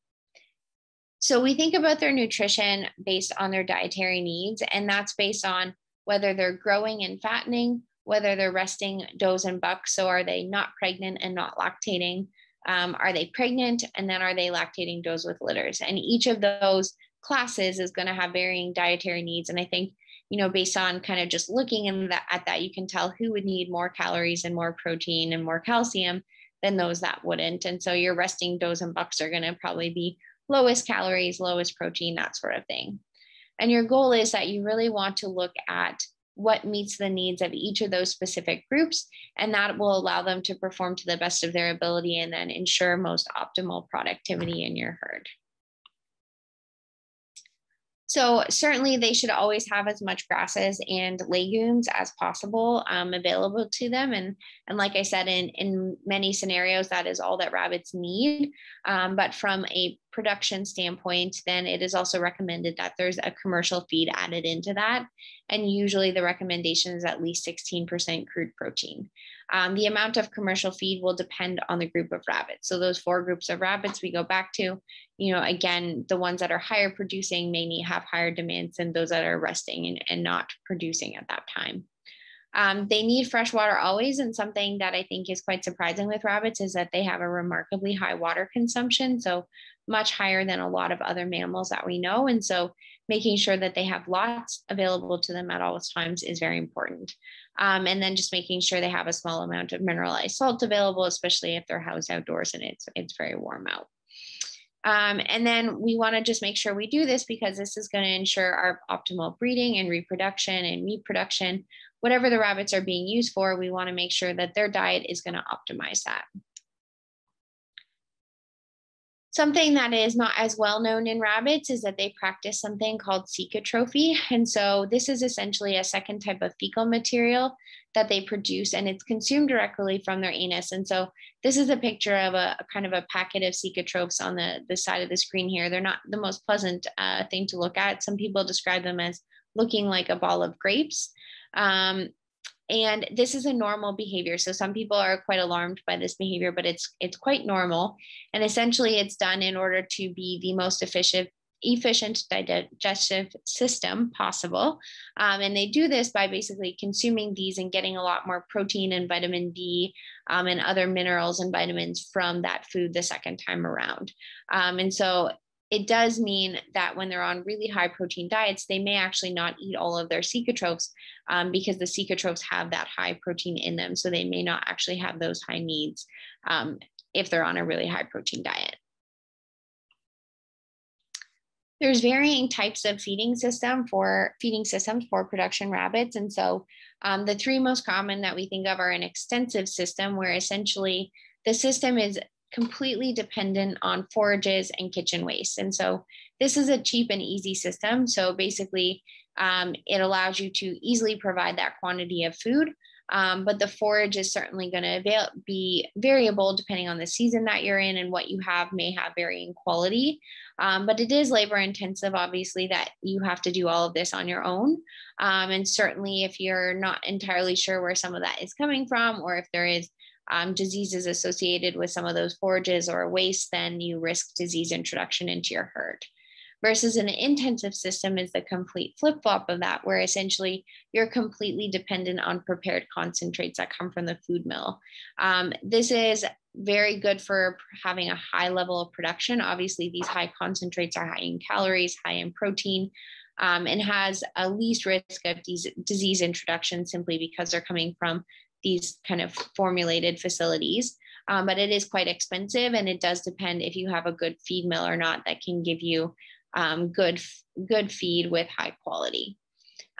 So we think about their nutrition based on their dietary needs, and that's based on whether they're growing and fattening, whether they're resting does and bucks. So are they not pregnant and not lactating? Um, are they pregnant? And then are they lactating does with litters? And each of those classes is going to have varying dietary needs. And I think, you know, based on kind of just looking that, at that, you can tell who would need more calories and more protein and more calcium than those that wouldn't. And so your resting does and bucks are going to probably be lowest calories, lowest protein, that sort of thing. And your goal is that you really want to look at what meets the needs of each of those specific groups, and that will allow them to perform to the best of their ability and then ensure most optimal productivity in your herd. So certainly they should always have as much grasses and legumes as possible um, available to them. And, and like I said, in, in many scenarios, that is all that rabbits need. Um, but from a production standpoint, then it is also recommended that there's a commercial feed added into that. And usually the recommendation is at least 16% crude protein. Um, the amount of commercial feed will depend on the group of rabbits. So those four groups of rabbits we go back to, you know, again, the ones that are higher producing may need have higher demands than those that are resting and, and not producing at that time. Um, they need fresh water always. And something that I think is quite surprising with rabbits is that they have a remarkably high water consumption. So much higher than a lot of other mammals that we know. And so making sure that they have lots available to them at all times is very important. Um, and then just making sure they have a small amount of mineralized salt available, especially if they're housed outdoors and it's, it's very warm out. Um, and then we want to just make sure we do this because this is going to ensure our optimal breeding and reproduction and meat production. Whatever the rabbits are being used for, we want to make sure that their diet is going to optimize that. Something that is not as well known in rabbits is that they practice something called cecotrophy. And so this is essentially a second type of fecal material that they produce and it's consumed directly from their anus. And so this is a picture of a, a kind of a packet of cecotrophs on the, the side of the screen here. They're not the most pleasant uh, thing to look at. Some people describe them as looking like a ball of grapes. Um, and this is a normal behavior. So some people are quite alarmed by this behavior, but it's it's quite normal. And essentially, it's done in order to be the most efficient efficient digestive system possible. Um, and they do this by basically consuming these and getting a lot more protein and vitamin D um, and other minerals and vitamins from that food the second time around. Um, and so it does mean that when they're on really high protein diets, they may actually not eat all of their cecotrophs um, because the cecotrophs have that high protein in them. So they may not actually have those high needs um, if they're on a really high protein diet. There's varying types of feeding system for feeding systems for production rabbits. And so um, the three most common that we think of are an extensive system where essentially the system is completely dependent on forages and kitchen waste. And so this is a cheap and easy system. So basically, um, it allows you to easily provide that quantity of food. Um, but the forage is certainly going to be variable depending on the season that you're in and what you have may have varying quality. Um, but it is labor intensive, obviously, that you have to do all of this on your own. Um, and certainly, if you're not entirely sure where some of that is coming from, or if there is um, diseases associated with some of those forages or waste, then you risk disease introduction into your herd. Versus an intensive system is the complete flip flop of that, where essentially you're completely dependent on prepared concentrates that come from the food mill. Um, this is very good for having a high level of production. Obviously, these high concentrates are high in calories, high in protein, um, and has a least risk of disease introduction simply because they're coming from these kind of formulated facilities. Um, but it is quite expensive and it does depend if you have a good feed mill or not that can give you um, good, good feed with high quality.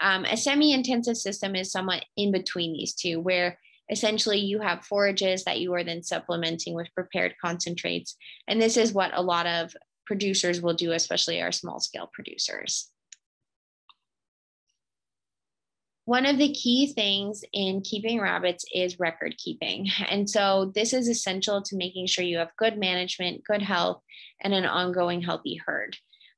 Um, a semi-intensive system is somewhat in between these two where essentially you have forages that you are then supplementing with prepared concentrates. And this is what a lot of producers will do, especially our small scale producers. One of the key things in keeping rabbits is record keeping. And so this is essential to making sure you have good management, good health, and an ongoing healthy herd.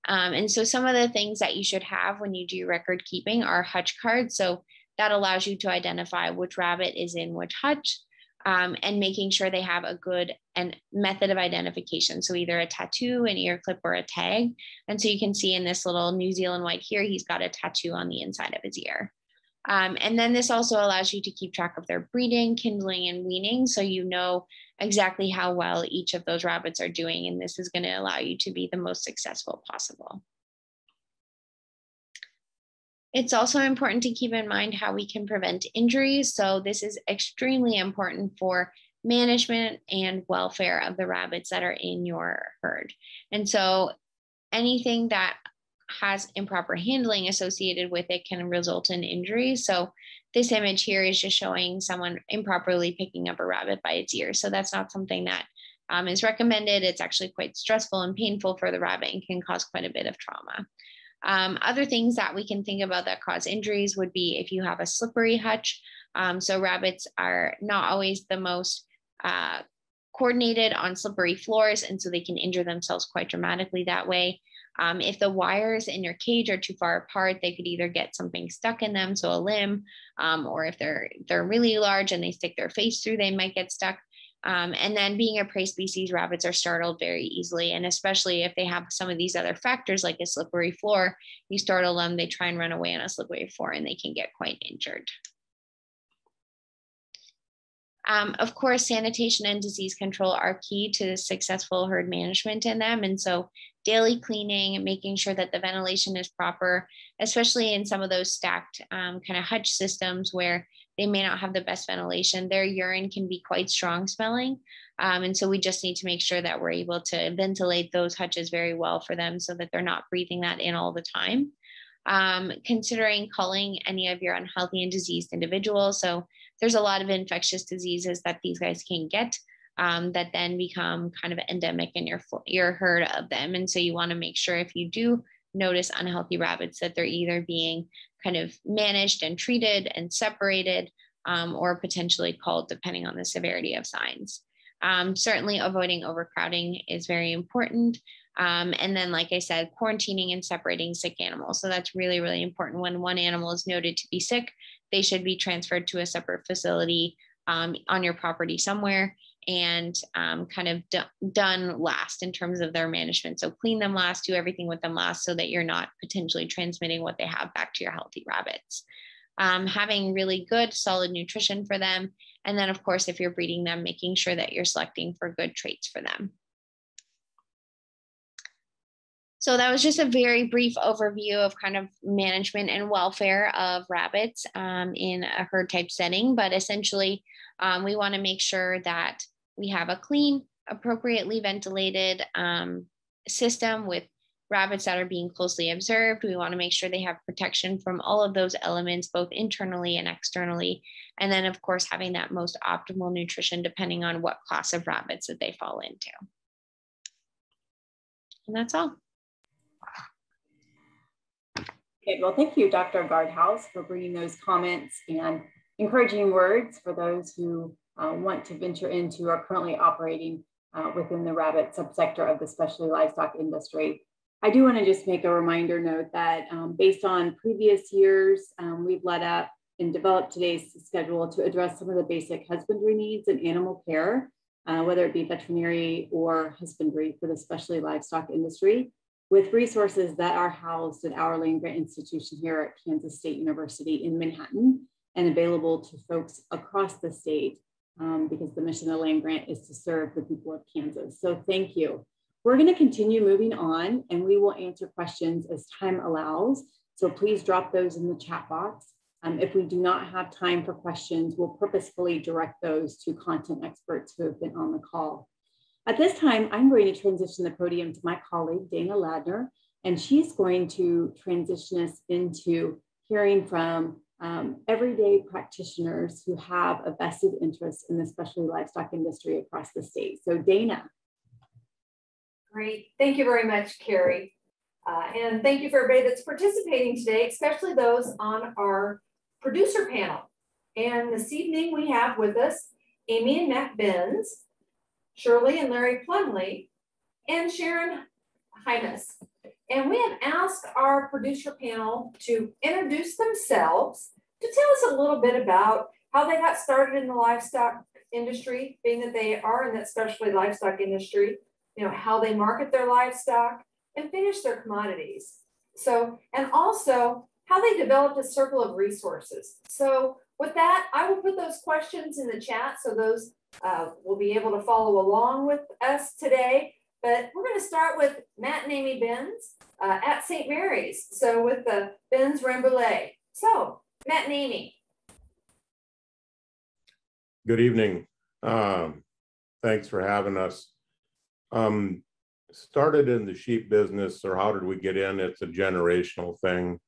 Um, and so some of the things that you should have when you do record keeping are hutch cards. So that allows you to identify which rabbit is in which hutch um, and making sure they have a good and method of identification. So either a tattoo, an ear clip, or a tag. And so you can see in this little New Zealand white here, he's got a tattoo on the inside of his ear. Um, and then this also allows you to keep track of their breeding, kindling, and weaning. So you know exactly how well each of those rabbits are doing. And this is going to allow you to be the most successful possible. It's also important to keep in mind how we can prevent injuries. So this is extremely important for management and welfare of the rabbits that are in your herd. And so anything that has improper handling associated with it can result in injury. So this image here is just showing someone improperly picking up a rabbit by its ear. So that's not something that um, is recommended. It's actually quite stressful and painful for the rabbit and can cause quite a bit of trauma. Um, other things that we can think about that cause injuries would be if you have a slippery hutch. Um, so rabbits are not always the most uh, coordinated on slippery floors, and so they can injure themselves quite dramatically that way. Um, if the wires in your cage are too far apart, they could either get something stuck in them, so a limb, um, or if they're they're really large and they stick their face through, they might get stuck. Um, and then being a prey species, rabbits are startled very easily. And especially if they have some of these other factors like a slippery floor, you startle them, they try and run away on a slippery floor and they can get quite injured. Um, of course, sanitation and disease control are key to successful herd management in them. And so daily cleaning and making sure that the ventilation is proper, especially in some of those stacked um, kind of hutch systems where they may not have the best ventilation. Their urine can be quite strong smelling. Um, and so we just need to make sure that we're able to ventilate those hutches very well for them so that they're not breathing that in all the time. Um, considering culling any of your unhealthy and diseased individuals. So there's a lot of infectious diseases that these guys can get um, that then become kind of endemic in your, your herd of them. And so you want to make sure if you do notice unhealthy rabbits that they're either being kind of managed and treated and separated um, or potentially culled depending on the severity of signs. Um, certainly avoiding overcrowding is very important. Um, and then, like I said, quarantining and separating sick animals. So that's really, really important. When one animal is noted to be sick, they should be transferred to a separate facility um, on your property somewhere and um, kind of d- done last in terms of their management. So clean them last, do everything with them last so that you're not potentially transmitting what they have back to your healthy rabbits. Um, having really good, solid nutrition for them. And then, of course, if you're breeding them, making sure that you're selecting for good traits for them. So that was just a very brief overview of kind of management and welfare of rabbits um, in a herd type setting. But essentially, um, we want to make sure that we have a clean, appropriately ventilated um, system with rabbits that are being closely observed. We want to make sure they have protection from all of those elements, both internally and externally. And then, of course, having that most optimal nutrition depending on what class of rabbits that they fall into. And that's all. Okay, well, thank you, Dr. Gardhouse, for bringing those comments and encouraging words for those who uh, want to venture into or currently operating uh, within the rabbit subsector of the specialty livestock industry. I do want to just make a reminder note that um, based on previous years, um, we've led up and developed today's schedule to address some of the basic husbandry needs and animal care, uh, whether it be veterinary or husbandry for the specialty livestock industry with resources that are housed at our land grant institution here at Kansas State University in Manhattan and available to folks across the state um, because the mission of the land grant is to serve the people of Kansas. So thank you. We're gonna continue moving on and we will answer questions as time allows. So please drop those in the chat box. Um, if we do not have time for questions, we'll purposefully direct those to content experts who have been on the call. At this time, I'm going to transition the podium to my colleague, Dana Ladner, and she's going to transition us into hearing from um, everyday practitioners who have a vested interest in the specialty livestock industry across the state. So Dana. Great, thank you very much, Carrie. Uh, and thank you for everybody that's participating today, especially those on our producer panel. And this evening we have with us Amy and Matt Benz, Shirley and Larry Plumley, and Sharon Hymas. And we have asked our producer panel to introduce themselves, to tell us a little bit about how they got started in the livestock industry, being that they are in that specialty livestock industry, you know, how they market their livestock and finish their commodities. So, and also how they developed a circle of resources. So with that, I will put those questions in the chat so those uh, will be able to follow along with us today. But we're going to start with Matt and Amy Benz uh, at St. Mary's. So with the Benz Rambouillet. So Matt and Amy. Good evening. Um, thanks for having us. Um, started in the sheep business, or how did we get in? It's a generational thing.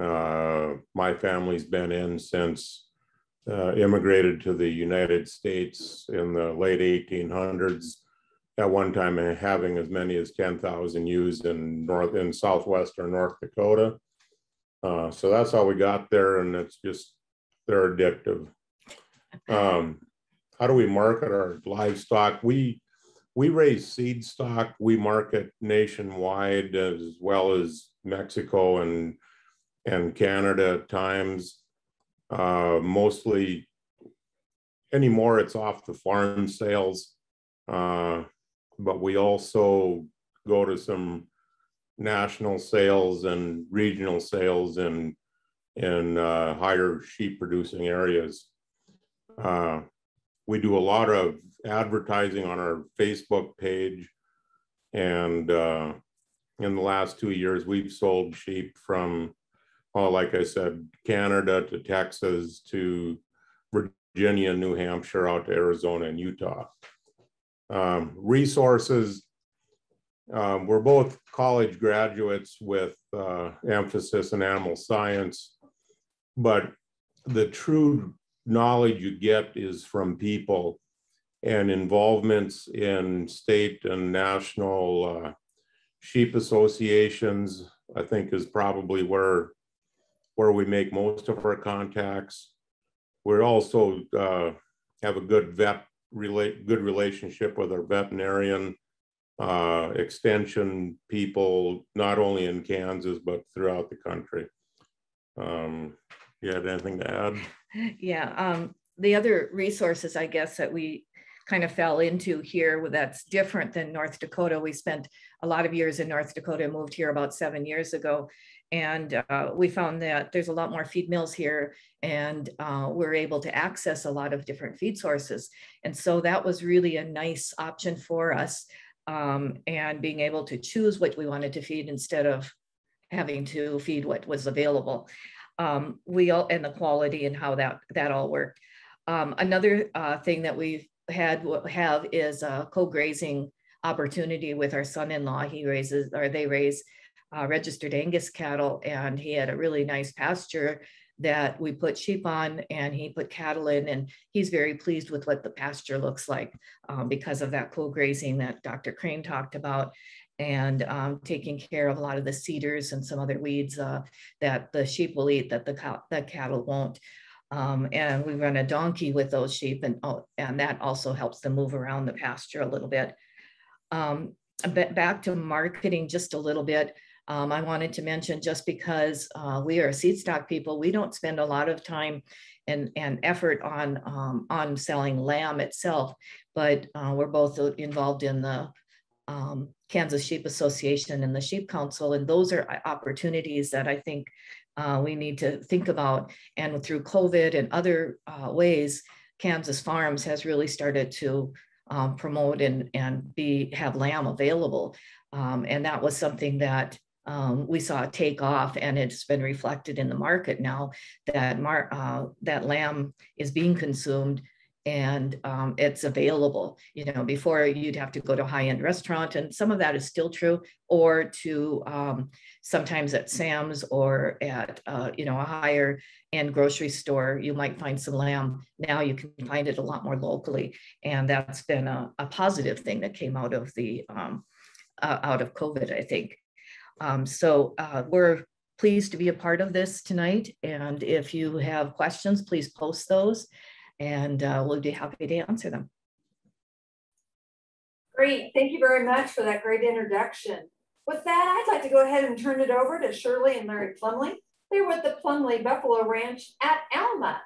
Uh, my family's been in since uh, immigrated to the United States in the late 1800s. At one time, having as many as 10,000 used in north in southwestern North Dakota. Uh, so that's how we got there, and it's just they're addictive. Um, how do we market our livestock? We we raise seed stock. We market nationwide as well as Mexico and and Canada at times. Uh, mostly anymore, it's off the farm sales. Uh, but we also go to some national sales and regional sales in in uh, higher sheep producing areas. Uh, we do a lot of advertising on our Facebook page, and uh, in the last two years, we've sold sheep from uh, like I said, Canada to Texas to Virginia, New Hampshire, out to Arizona and Utah. Um, resources, um, we're both college graduates with uh, emphasis in animal science, but the true knowledge you get is from people and involvements in state and national uh, sheep associations, I think is probably where where we make most of our contacts. We also uh, have a good vet relate good relationship with our veterinarian uh, extension people, not only in Kansas, but throughout the country. Um, you had anything to add? Yeah, um, the other resources, I guess, that we kind of fell into here that's different than North Dakota. We spent a lot of years in North Dakota, moved here about seven years ago. And uh, we found that there's a lot more feed mills here and uh, we're able to access a lot of different feed sources. And so that was really a nice option for us um, and being able to choose what we wanted to feed instead of having to feed what was available. Um, we all, and the quality and how that, that all worked. Um, another uh, thing that we've had have is a co-grazing opportunity with our son-in-law. He raises, or they raise uh, registered Angus cattle, and he had a really nice pasture that we put sheep on and he put cattle in and he's very pleased with what the pasture looks like um, because of that co-grazing that Dr. Crane talked about and um, taking care of a lot of the cedars and some other weeds uh, that the sheep will eat that the, the cattle won't. Um, and we run a donkey with those sheep and, oh, and that also helps them move around the pasture a little bit. Um, back to marketing just a little bit. Um, I wanted to mention just because uh, we are seed stock people, we don't spend a lot of time and, and effort on, um, on selling lamb itself, but uh, we're both involved in the um, Kansas Sheep Association and the Sheep Council, and those are uh, opportunities that I think uh, we need to think about. And through COVID and other uh, ways, Kansas Farms has really started to um, promote and, and be have lamb available. Um, and that was something that um, we saw take off and it's been reflected in the market now that mar- uh, that lamb is being consumed and um, it's available. You know, before you'd have to go to a high-end restaurant, and some of that is still true, or to um, sometimes at Sam's or at uh, you know a higher end grocery store, you might find some lamb. Now you can find it a lot more locally, and that's been a, a positive thing that came out of the um, uh, out of COVID, I think. Um, so uh, we're pleased to be a part of this tonight, and if you have questions, please post those and uh, we'll be happy to answer them. Great. Thank you very much for that great introduction. With that, I'd like to go ahead and turn it over to Shirley and Larry Plumley. They're with the Plumley Buffalo Ranch at Alma.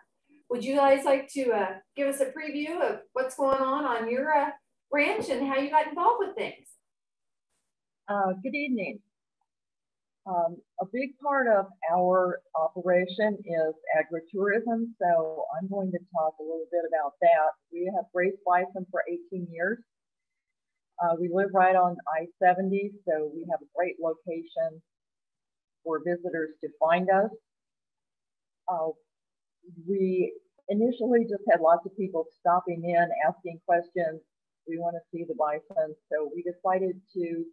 Would you guys like to uh, give us a preview of what's going on on your uh, ranch and how you got involved with things? Uh, good evening. Um, a big part of our operation is agritourism, so I'm going to talk a little bit about that. We have raised bison for 18 years. Uh, we live right on I-70, so we have a great location for visitors to find us. Uh, we initially just had lots of people stopping in, asking questions. We want to see the bison, so we decided to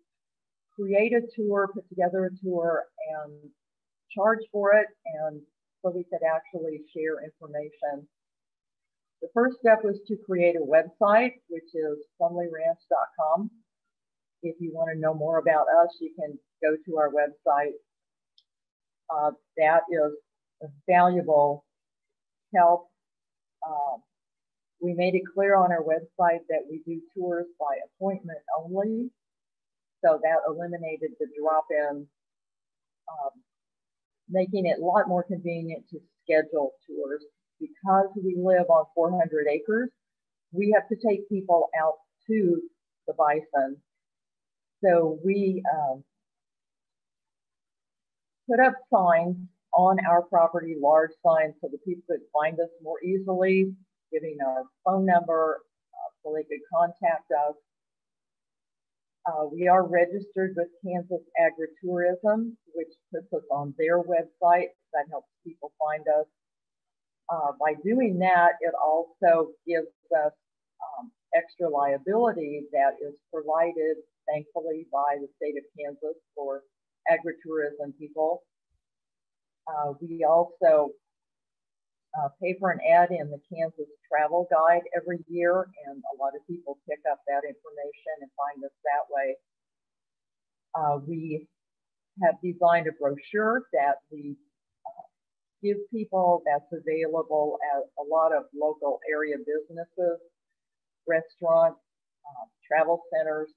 create a tour, put together a tour, and charge for it, and so we could actually share information. The first step was to create a website, which is plumleyranch.com. If you want to know more about us, you can go to our website. Uh, that is a valuable help. Uh, we made it clear on our website that we do tours by appointment only. So that eliminated the drop-in, um, making it a lot more convenient to schedule tours. Because we live on 400 acres, we have to take people out to the bison. So we um, put up signs on our property, large signs, so the people could find us more easily, giving our phone number uh, so they could contact us. Uh, we are registered with Kansas Agritourism, which puts us on their website. That helps people find us. Uh, by doing that, it also gives us um, extra liability that is provided, thankfully, by the state of Kansas for agritourism people. Uh, we also uh, pay for an ad in the Kansas Travel Guide every year, and a lot of people pick up that information and find us that way. Uh, we have designed a brochure that we uh, give people that's available at a lot of local area businesses, restaurants, uh, travel centers.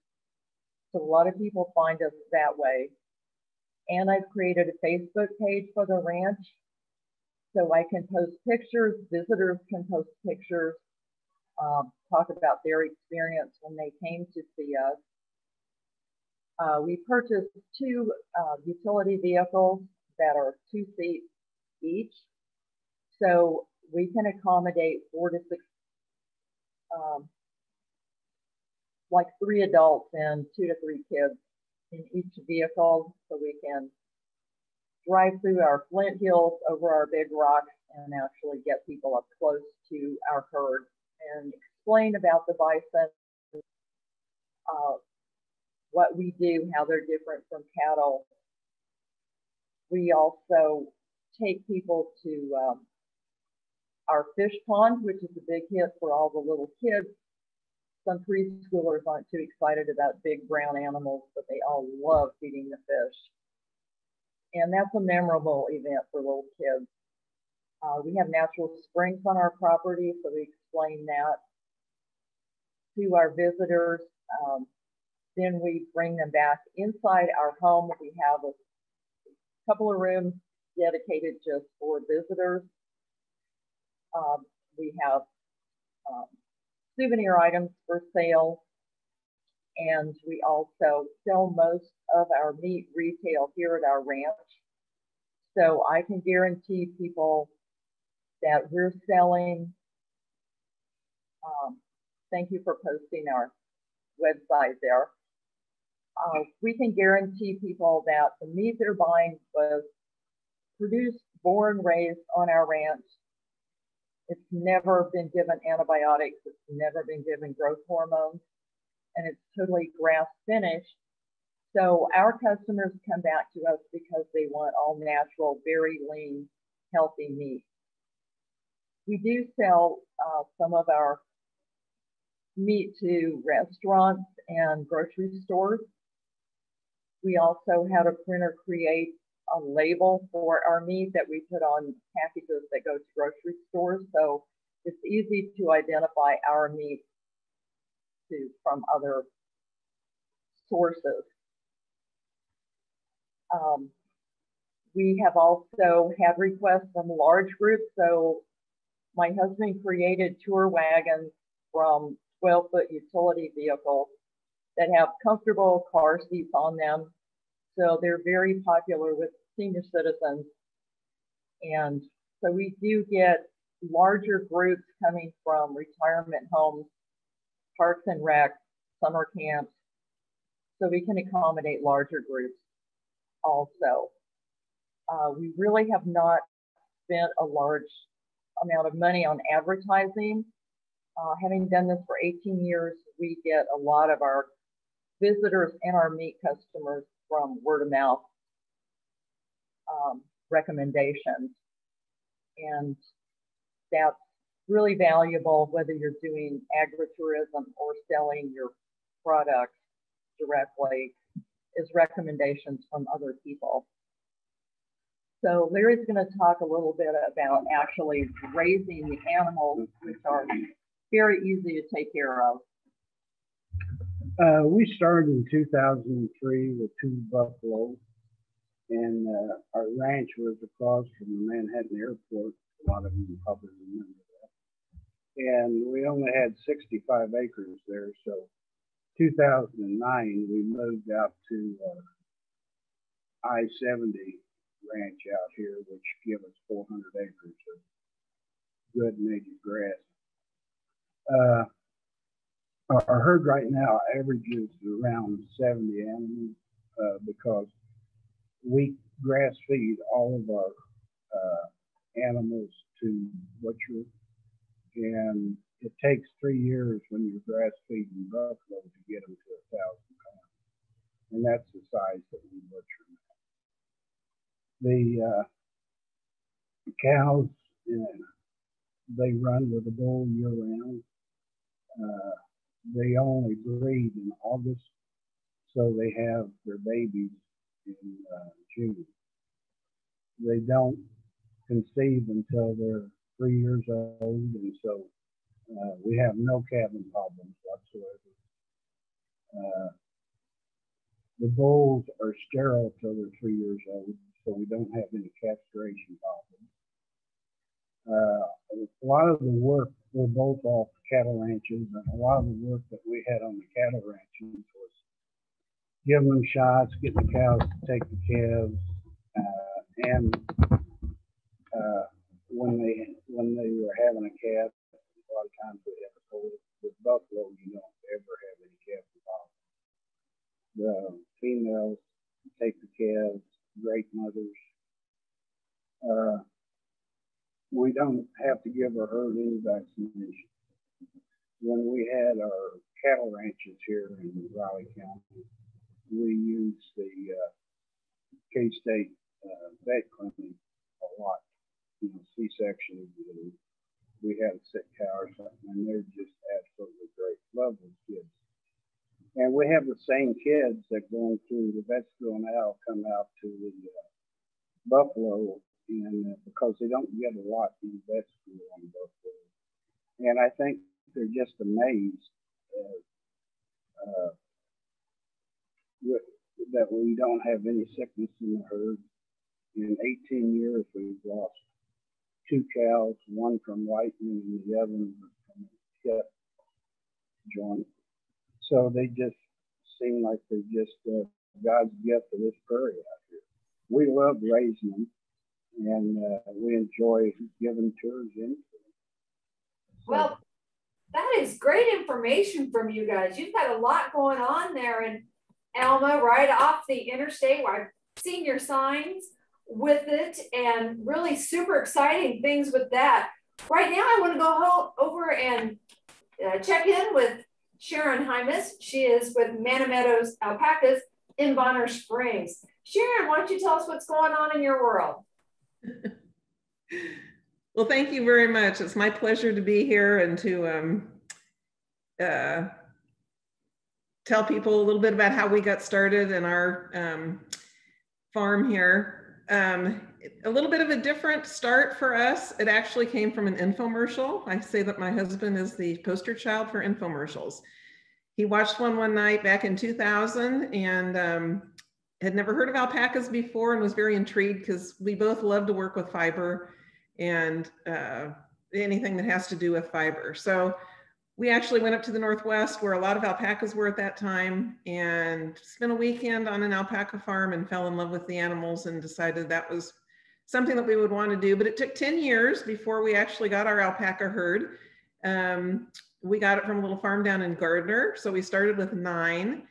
So a lot of people find us that way. And I've created a Facebook page for the ranch. So I can post pictures, visitors can post pictures, um, talk about their experience when they came to see us. Uh, we purchased two uh, utility vehicles that are two seats each. So we can accommodate four to six, um, like three adults and two to three kids in each vehicle so we can drive through our flint hills over our big rocks and actually get people up close to our herd and explain about the bison, uh, what we do, how they're different from cattle. We also take people to um, our fish pond, which is a big hit for all the little kids. Some preschoolers aren't too excited about big brown animals, but they all love feeding the fish. And that's a memorable event for little kids. Uh, we have natural springs on our property, so we explain that to our visitors. Um, then we bring them back inside our home. We have a couple of rooms dedicated just for visitors. Um, we have um, souvenir items for sale. And we also sell most of our meat retail here at our ranch. So I can guarantee people that we're selling. Um, thank you for posting our website there. Uh, we can guarantee people that the meat they're buying was produced, born, raised on our ranch. It's never been given antibiotics. It's never been given growth hormones. And it's totally grass finished. So our customers come back to us because they want all natural, very lean, healthy meat. We do sell uh, some of our meat to restaurants and grocery stores. We also had a printer create a label for our meat that we put on packages that go to grocery stores. So it's easy to identify our meat to, from other sources. Um, we have also had requests from large groups. So my husband created tour wagons from 12 foot utility vehicles that have comfortable car seats on them. So they're very popular with senior citizens. And so we do get larger groups coming from retirement homes, parks and rec, summer camps. So we can accommodate larger groups also. Uh, we really have not spent a large amount of money on advertising. Uh, having done this for 18 years, we get a lot of our visitors and our meat customers from word of mouth um, recommendations. And that's really valuable whether you're doing agritourism or selling your products directly is recommendations from other people. So Larry's going to talk a little bit about actually raising the animals, which are very easy to take care of. Uh, we started in 2003 with two buffalo, and uh, our ranch was across from the Manhattan Airport. A lot of you probably remember. And we only had 65 acres there. So 2009, we moved out to uh, I-70 ranch out here, which give us 400 acres of good native grass. Uh, our, our, herd right now averages around 70 animals uh, because we grass feed all of our uh, animals to butcher, and it takes three years when you're grass feeding buffalo to get them to a thousand pounds, and that's the size that we butcher them. The uh, cows, they run with the bull year round. Uh, they only breed in August, so they have their babies in uh, June. They don't conceive until they're three years old, and so uh, we have no calving problems whatsoever. Uh, the bulls are sterile till they're three years old, so we don't have any castration problems. Uh, a lot of the work, we're both off cattle ranches, and a lot of the work that we had on the cattle ranches was giving them shots, getting the cows to take the calves, uh, and uh, when they when they were having a calf, a lot of times we have a cold. With buffalo, you don't ever have any calf involved. The females take the calves, great mothers. Uh, we don't have to give our herd any vaccination. When we had our cattle ranches here in Riley County, we used the uh, K-State uh, vet clinic a lot. You know, C-sections, and we had a sick cow or something, and they're just absolutely great. Love those kids. And we have the same kids that going through the vet school now come out to the uh, Buffalo, and uh, because they don't get a lot in vet school on Buffalo, and I think they're just amazed uh, that we don't have any sickness in the herd. In 18 years, we've lost two cows, one from lightning and the other from a hip joint. So they just seem like they're just uh, God's gift to this prairie out here. We love raising them, and uh, we enjoy giving tours them. So, well, that is great information from you guys. You've got a lot going on there in Alma, right off the interstate. Where I've seen your signs with it and really super exciting things with that. Right now, I want to go over and uh, check in with Sharon Hymas. She is with Manna Meadows Alpacas in Bonner Springs. Sharon, why don't you tell us what's going on in your world? well, thank you very much. It's my pleasure to be here and to um, uh, tell people a little bit about how we got started in our um, farm here um, a little bit of a different start for us. It actually came from an infomercial. I say that my husband is the poster child for infomercials. He watched one one night back in 2000 and um, had never heard of alpacas before and was very intrigued because we both love to work with fiber and uh, anything that has to do with fiber. So we actually went up to the Northwest where a lot of alpacas were at that time and spent a weekend on an alpaca farm and fell in love with the animals and decided that was something that we would want to do. But it took 10 years before we actually got our alpaca herd. Um, we got it from a little farm down in Gardner. So we started with nine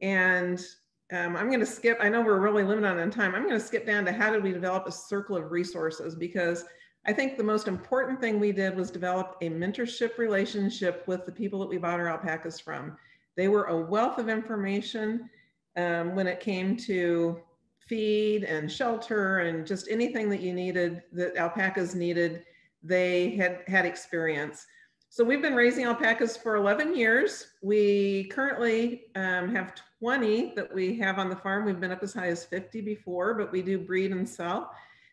and um, I'm going to skip, I know we're really limited on time. I'm going to skip down to how did we develop a circle of resources because I think the most important thing we did was develop a mentorship relationship with the people that we bought our alpacas from. They were a wealth of information um, when it came to feed and shelter and just anything that you needed that alpacas needed, they had had experience. So we've been raising alpacas for 11 years. We currently um, have 20 that we have on the farm. We've been up as high as 50 before, but we do breed and sell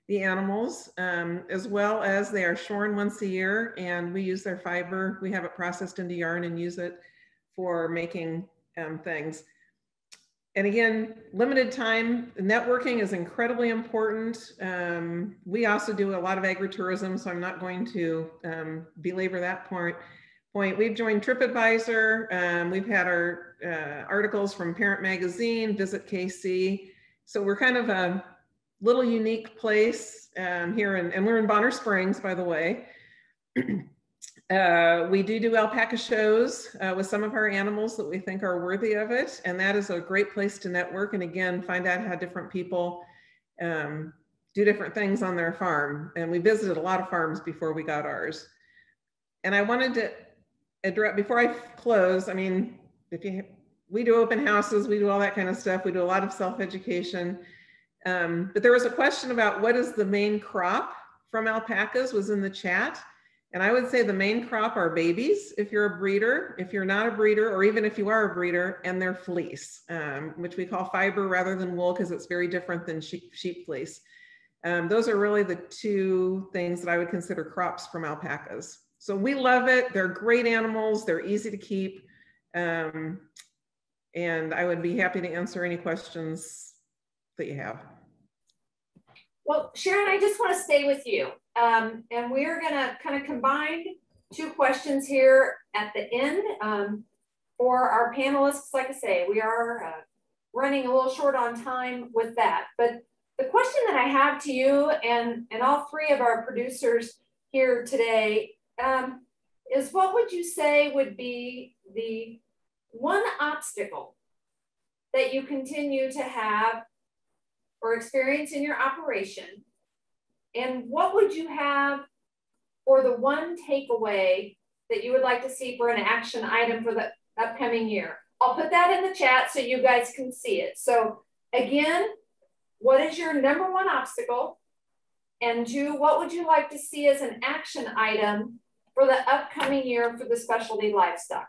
the animals, um, as well as they are shorn once a year and we use their fiber. We have it processed into yarn and use it for making um, things. And again, limited time, networking is incredibly important. Um, we also do a lot of agritourism, so I'm not going to um, belabor that point. Point. We've joined TripAdvisor. Um, we've had our uh, articles from Parent Magazine, Visit KC. So we're kind of a little unique place um, here, in, and we're in Bonner Springs, by the way. uh, we do do alpaca shows uh, with some of our animals that we think are worthy of it, and that is a great place to network and again find out how different people um, do different things on their farm. And we visited a lot of farms before we got ours. And I wanted to address before I close. I mean, if you we do open houses, we do all that kind of stuff. We do a lot of self education. Um, but there was a question about what is the main crop from alpacas was in the chat. And I would say the main crop are babies if you're a breeder, if you're not a breeder, or even if you are a breeder, and their fleece, um, which we call fiber rather than wool because it's very different than sheep, sheep fleece. Um, those are really the two things that I would consider crops from alpacas. So we love it. They're great animals. They're easy to keep. Um, and I would be happy to answer any questions that you have. Well, Sharon, I just want to stay with you. Um, and we're going to kind of combine two questions here at the end um, for our panelists. Like I say, we are uh, running a little short on time with that. But the question that I have to you and, and all three of our producers here today um, is what would you say would be the one obstacle that you continue to have or experience in your operation? And what would you have for the one takeaway that you would like to see for an action item for the upcoming year? I'll put that in the chat so you guys can see it. So again, what is your number one obstacle? And two, what would you like to see as an action item for the upcoming year for the specialty livestock?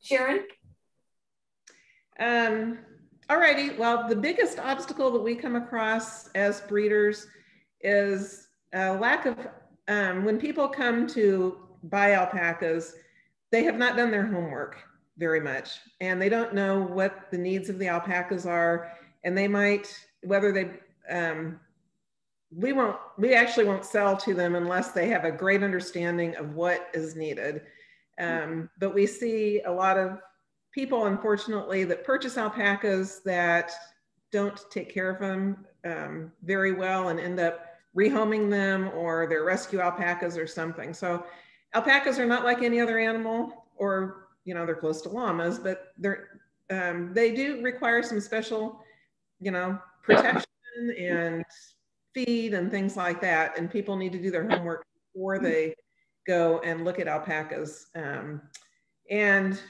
Sharon? Um, Alrighty, well, the biggest obstacle that we come across as breeders is a lack of, um, when people come to buy alpacas, they have not done their homework very much and they don't know what the needs of the alpacas are and they might, whether they, um, we won't, we actually won't sell to them unless they have a great understanding of what is needed. Um, but we see a lot of people, unfortunately, that purchase alpacas that don't take care of them um, very well and end up rehoming them or they're rescue alpacas or something. So alpacas are not like any other animal or, you know, they're close to llamas, but they're, um, they do require some special, you know, protection and feed and things like that. And people need to do their homework before they go and look at alpacas. Um, and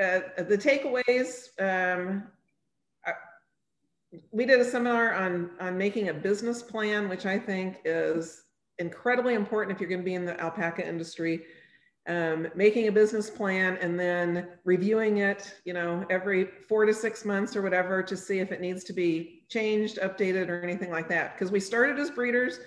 uh, the takeaways, um, I, we did a seminar on, on making a business plan, which I think is incredibly important if you're going to be in the alpaca industry. Um, making a business plan and then reviewing it, you know, every four to six months or whatever to see if it needs to be changed, updated, or anything like that. Because we started as breeders,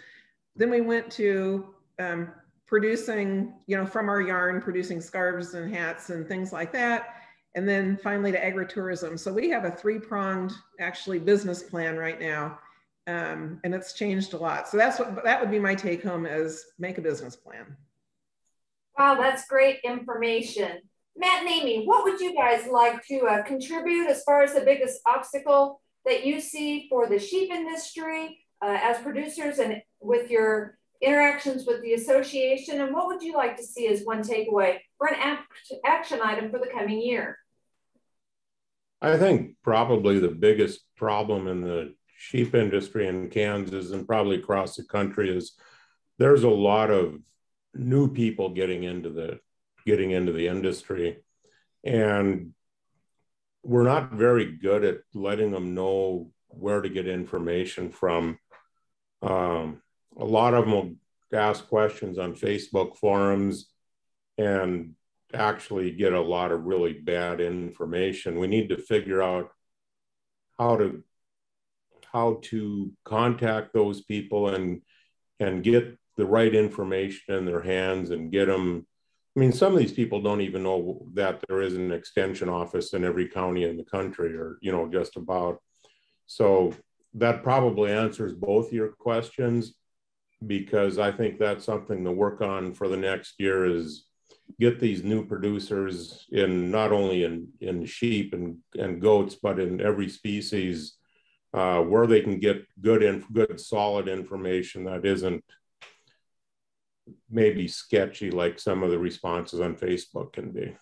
then we went to um, producing, you know, from our yarn, producing scarves and hats and things like that. And then finally to agritourism. So we have a three pronged actually business plan right now. Um, and it's changed a lot. So that's what that would be my take home is make a business plan. Wow, that's great information. Matt and Amy, what would you guys like to uh, contribute as far as the biggest obstacle that you see for the sheep industry uh, as producers and with your interactions with the association, and what would you like to see as one takeaway for an action item for the coming year? I think probably the biggest problem in the sheep industry in Kansas and probably across the country is there's a lot of new people getting into the getting into the industry and we're not very good at letting them know where to get information from um, a lot of them will ask questions on Facebook forums and actually get a lot of really bad information. We need to figure out how to how to contact those people and and get the right information in their hands and get them I mean, some of these people don't even know that there is an extension office in every county in the country, or you know, just about. So that probably answers both your questions because I think that's something to work on for the next year is get these new producers in not only in, in sheep and, and goats, but in every species uh, where they can get good and good solid information that isn't maybe sketchy like some of the responses on Facebook can be.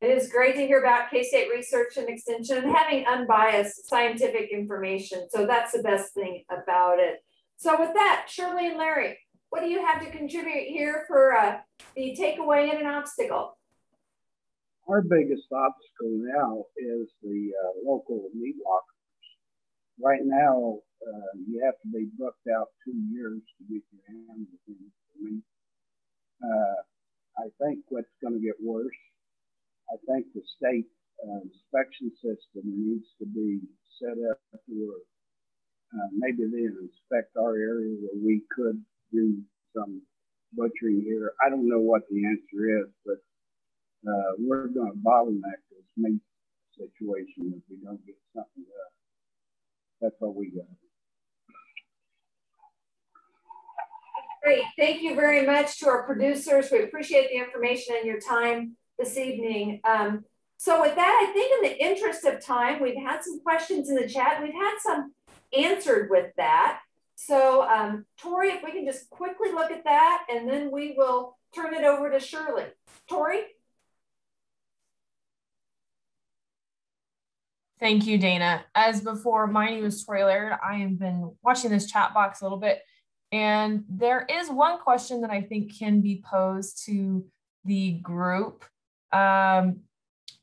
It is great to hear about K-State Research and Extension and having unbiased scientific information. So that's the best thing about it. So with that, Shirley and Larry, what do you have to contribute here for uh, the takeaway and an obstacle? Our biggest obstacle now is the uh, local meat lockers. Right now, uh, you have to be booked out two years to get your hands in meat. Uh, I think what's going to get worse, I think the state uh, inspection system needs to be set up to where uh, maybe they inspect our area where we could do some butchering here. I don't know what the answer is, but uh, we're going to bottleneck this meat situation if we don't get something done. That's what we got. Great. Thank you very much to our producers. We appreciate the information and your time this evening. Um, so with that, I think in the interest of time, we've had some questions in the chat. We've had some answered with that. So um, Tori, if we can just quickly look at that, and then we will turn it over to Shirley. Tori? Thank you, Dana. As before, my name is Tori Laird. I have been watching this chat box a little bit, and there is one question that I think can be posed to the group. Um,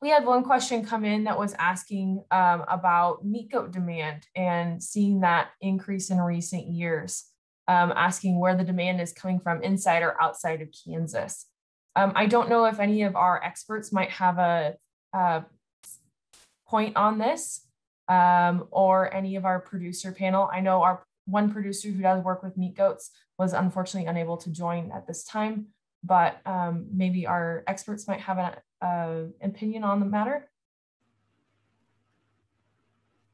we had one question come in that was asking um, about meat goat demand and seeing that increase in recent years, um, asking where the demand is coming from inside or outside of Kansas. Um, I don't know if any of our experts might have a, a point on this um, or any of our producer panel. I know our one producer who does work with meat goats was unfortunately unable to join at this time, but um, maybe our experts might have an opinion on the matter?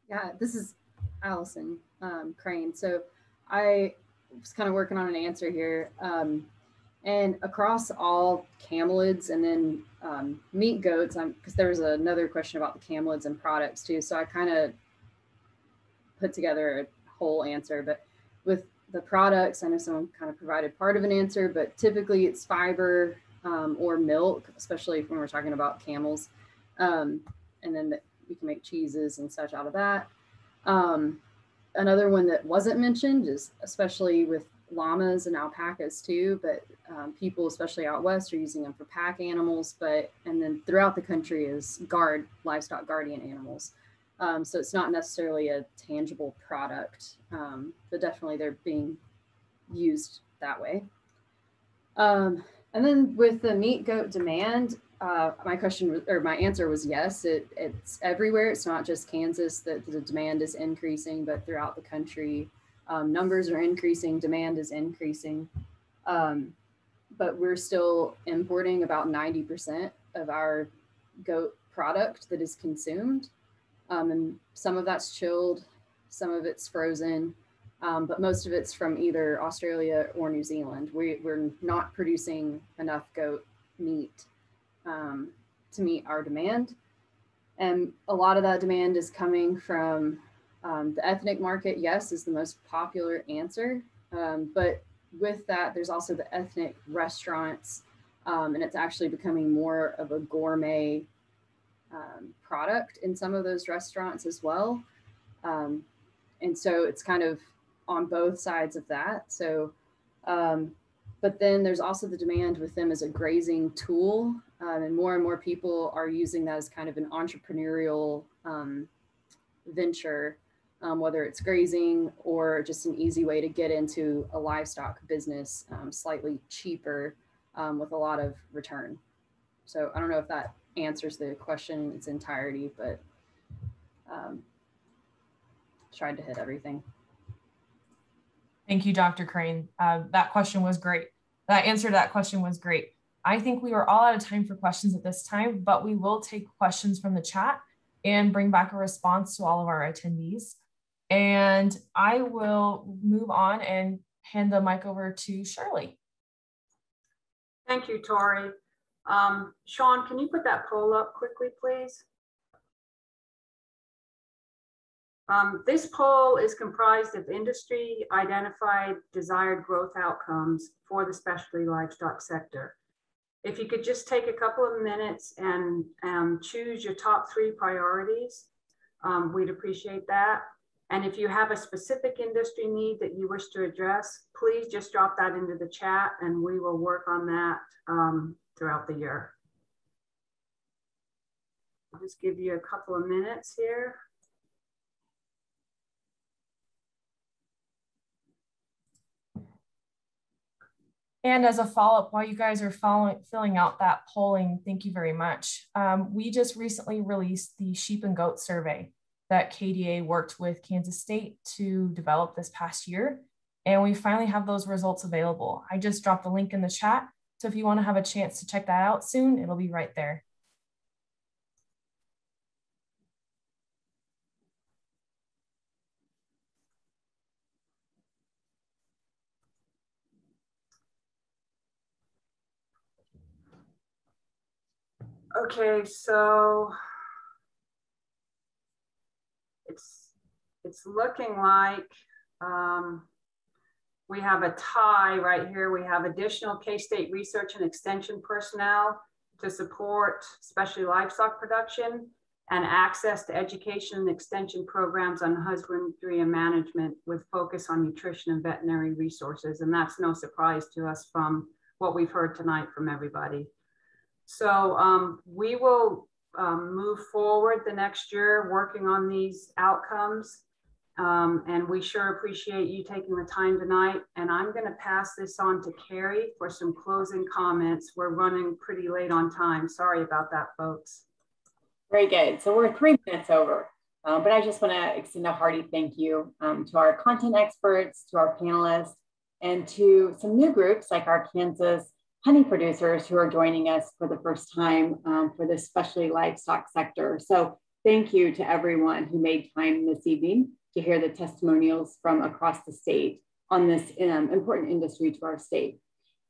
Yeah, this is Allison um, Crane. So I was kind of working on an answer here. Um, and across all camelids and then um, meat goats, I'm because there was another question about the camelids and products too. So I kind of put together a whole answer. But with the products, I know someone kind of provided part of an answer, but typically it's fiber, um, or milk, especially when we're talking about camels. Um, and then the, we can make cheeses and such out of that. Um, another one that wasn't mentioned is especially with llamas and alpacas too, but um, people, especially out west, are using them for pack animals. But and then throughout the country is guard livestock guardian animals. Um, so it's not necessarily a tangible product, um, but definitely they're being used that way. Um, and then with the meat goat demand, uh, my question or my answer was yes. It, it's everywhere. It's not just Kansas that the demand is increasing, but throughout the country, um, numbers are increasing, demand is increasing. Um, but we're still importing about 90% of our goat product that is consumed. Um, and some of that's chilled, some of it's frozen, um, but most of it's from either Australia or New Zealand. We, we're not producing enough goat meat um, to meet our demand. And a lot of that demand is coming from um, the ethnic market, yes, is the most popular answer. Um, but with that, there's also the ethnic restaurants, um, and it's actually becoming more of a gourmet um, product in some of those restaurants as well. and so it's kind of on both sides of that. So, um, but then there's also the demand with them as a grazing tool, um, and more and more people are using that as kind of an entrepreneurial um, venture, um, whether it's grazing or just an easy way to get into a livestock business, um, slightly cheaper um, with a lot of return. So I don't know if that answers the question in its entirety, but tried to hit everything. Thank you, Dr. Crane. Uh, that question was great. That answer to that question was great. I think we are all out of time for questions at this time, but we will take questions from the chat and bring back a response to all of our attendees. And I will move on and hand the mic over to Shirley. Thank you, Tori. Um, Sean, can you put that poll up quickly, please? Um, this poll is comprised of industry identified desired growth outcomes for the specialty livestock sector. If you could just take a couple of minutes and um, choose your top three priorities, um, we'd appreciate that. And if you have a specific industry need that you wish to address, please just drop that into the chat and we will work on that um, throughout the year. I'll just give you a couple of minutes here. And as a follow-up, while you guys are following, filling out that polling, thank you very much. Um, we just recently released the sheep and goat survey that KDA worked with Kansas State to develop this past year. And we finally have those results available. I just dropped the link in the chat. So if you want to have a chance to check that out soon, it'll be right there. Okay, so it's it's looking like um, we have a tie right here. We have additional K-State research and extension personnel to support especially livestock production and access to education and extension programs on husbandry and management with focus on nutrition and veterinary resources. And that's no surprise to us from what we've heard tonight from everybody. So um, we will um, move forward the next year working on these outcomes. Um, and we sure appreciate you taking the time tonight. And I'm going to pass this on to Carrie for some closing comments. We're running pretty late on time. Sorry about that, folks. Very good. So we're three minutes over. Um, but I just want to extend a hearty thank you um, to our content experts, to our panelists, and to some new groups like our Kansas honey producers who are joining us for the first time um, for this specialty livestock sector. So thank you to everyone who made time this evening to hear the testimonials from across the state on this um, important industry to our state.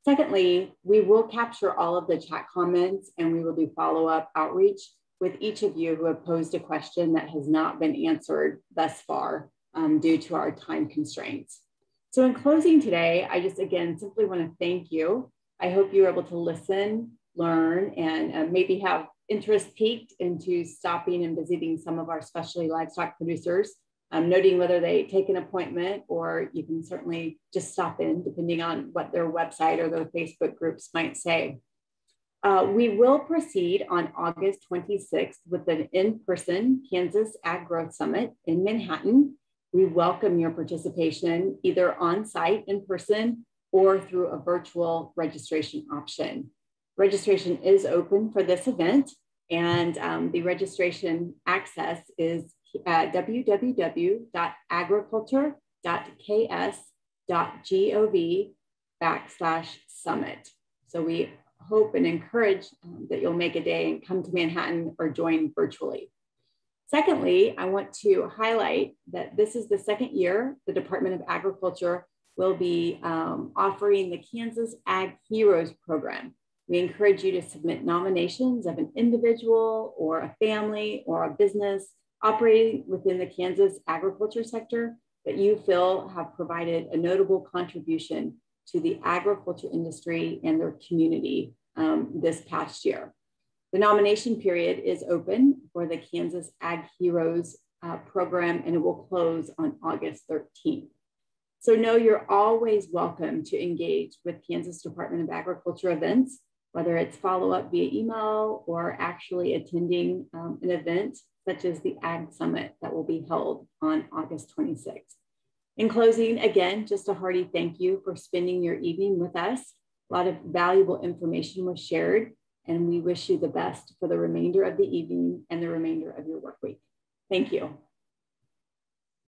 Secondly, we will capture all of the chat comments and we will do follow-up outreach with each of you who have posed a question that has not been answered thus far um, due to our time constraints. So in closing today, I just again simply want to thank you I hope you were able to listen, learn, and uh, maybe have interest peaked into stopping and visiting some of our specialty livestock producers, um, noting whether they take an appointment or you can certainly just stop in depending on what their website or their Facebook groups might say. Uh, we will proceed on August 26th with an in-person Kansas Ag Growth Summit in Manhattan. We welcome your participation either on site in person or through a virtual registration option. Registration is open for this event and um, the registration access is at www.agriculture.ks.gov backslash summit. So we hope and encourage um, that you'll make a day and come to Manhattan or join virtually. Secondly, I want to highlight that this is the second year the Department of Agriculture will be um, offering the Kansas Ag Heroes program. We encourage you to submit nominations of an individual or a family or a business operating within the Kansas agriculture sector that you feel have provided a notable contribution to the agriculture industry and their community um, this past year. The nomination period is open for the Kansas Ag Heroes uh, program and it will close on August 13th. So know you're always welcome to engage with Kansas Department of Agriculture events, whether it's follow up via email or actually attending um, an event such as the Ag Summit that will be held on August 26th. In closing, again, just a hearty thank you for spending your evening with us. A lot of valuable information was shared, and we wish you the best for the remainder of the evening and the remainder of your work week. Thank you.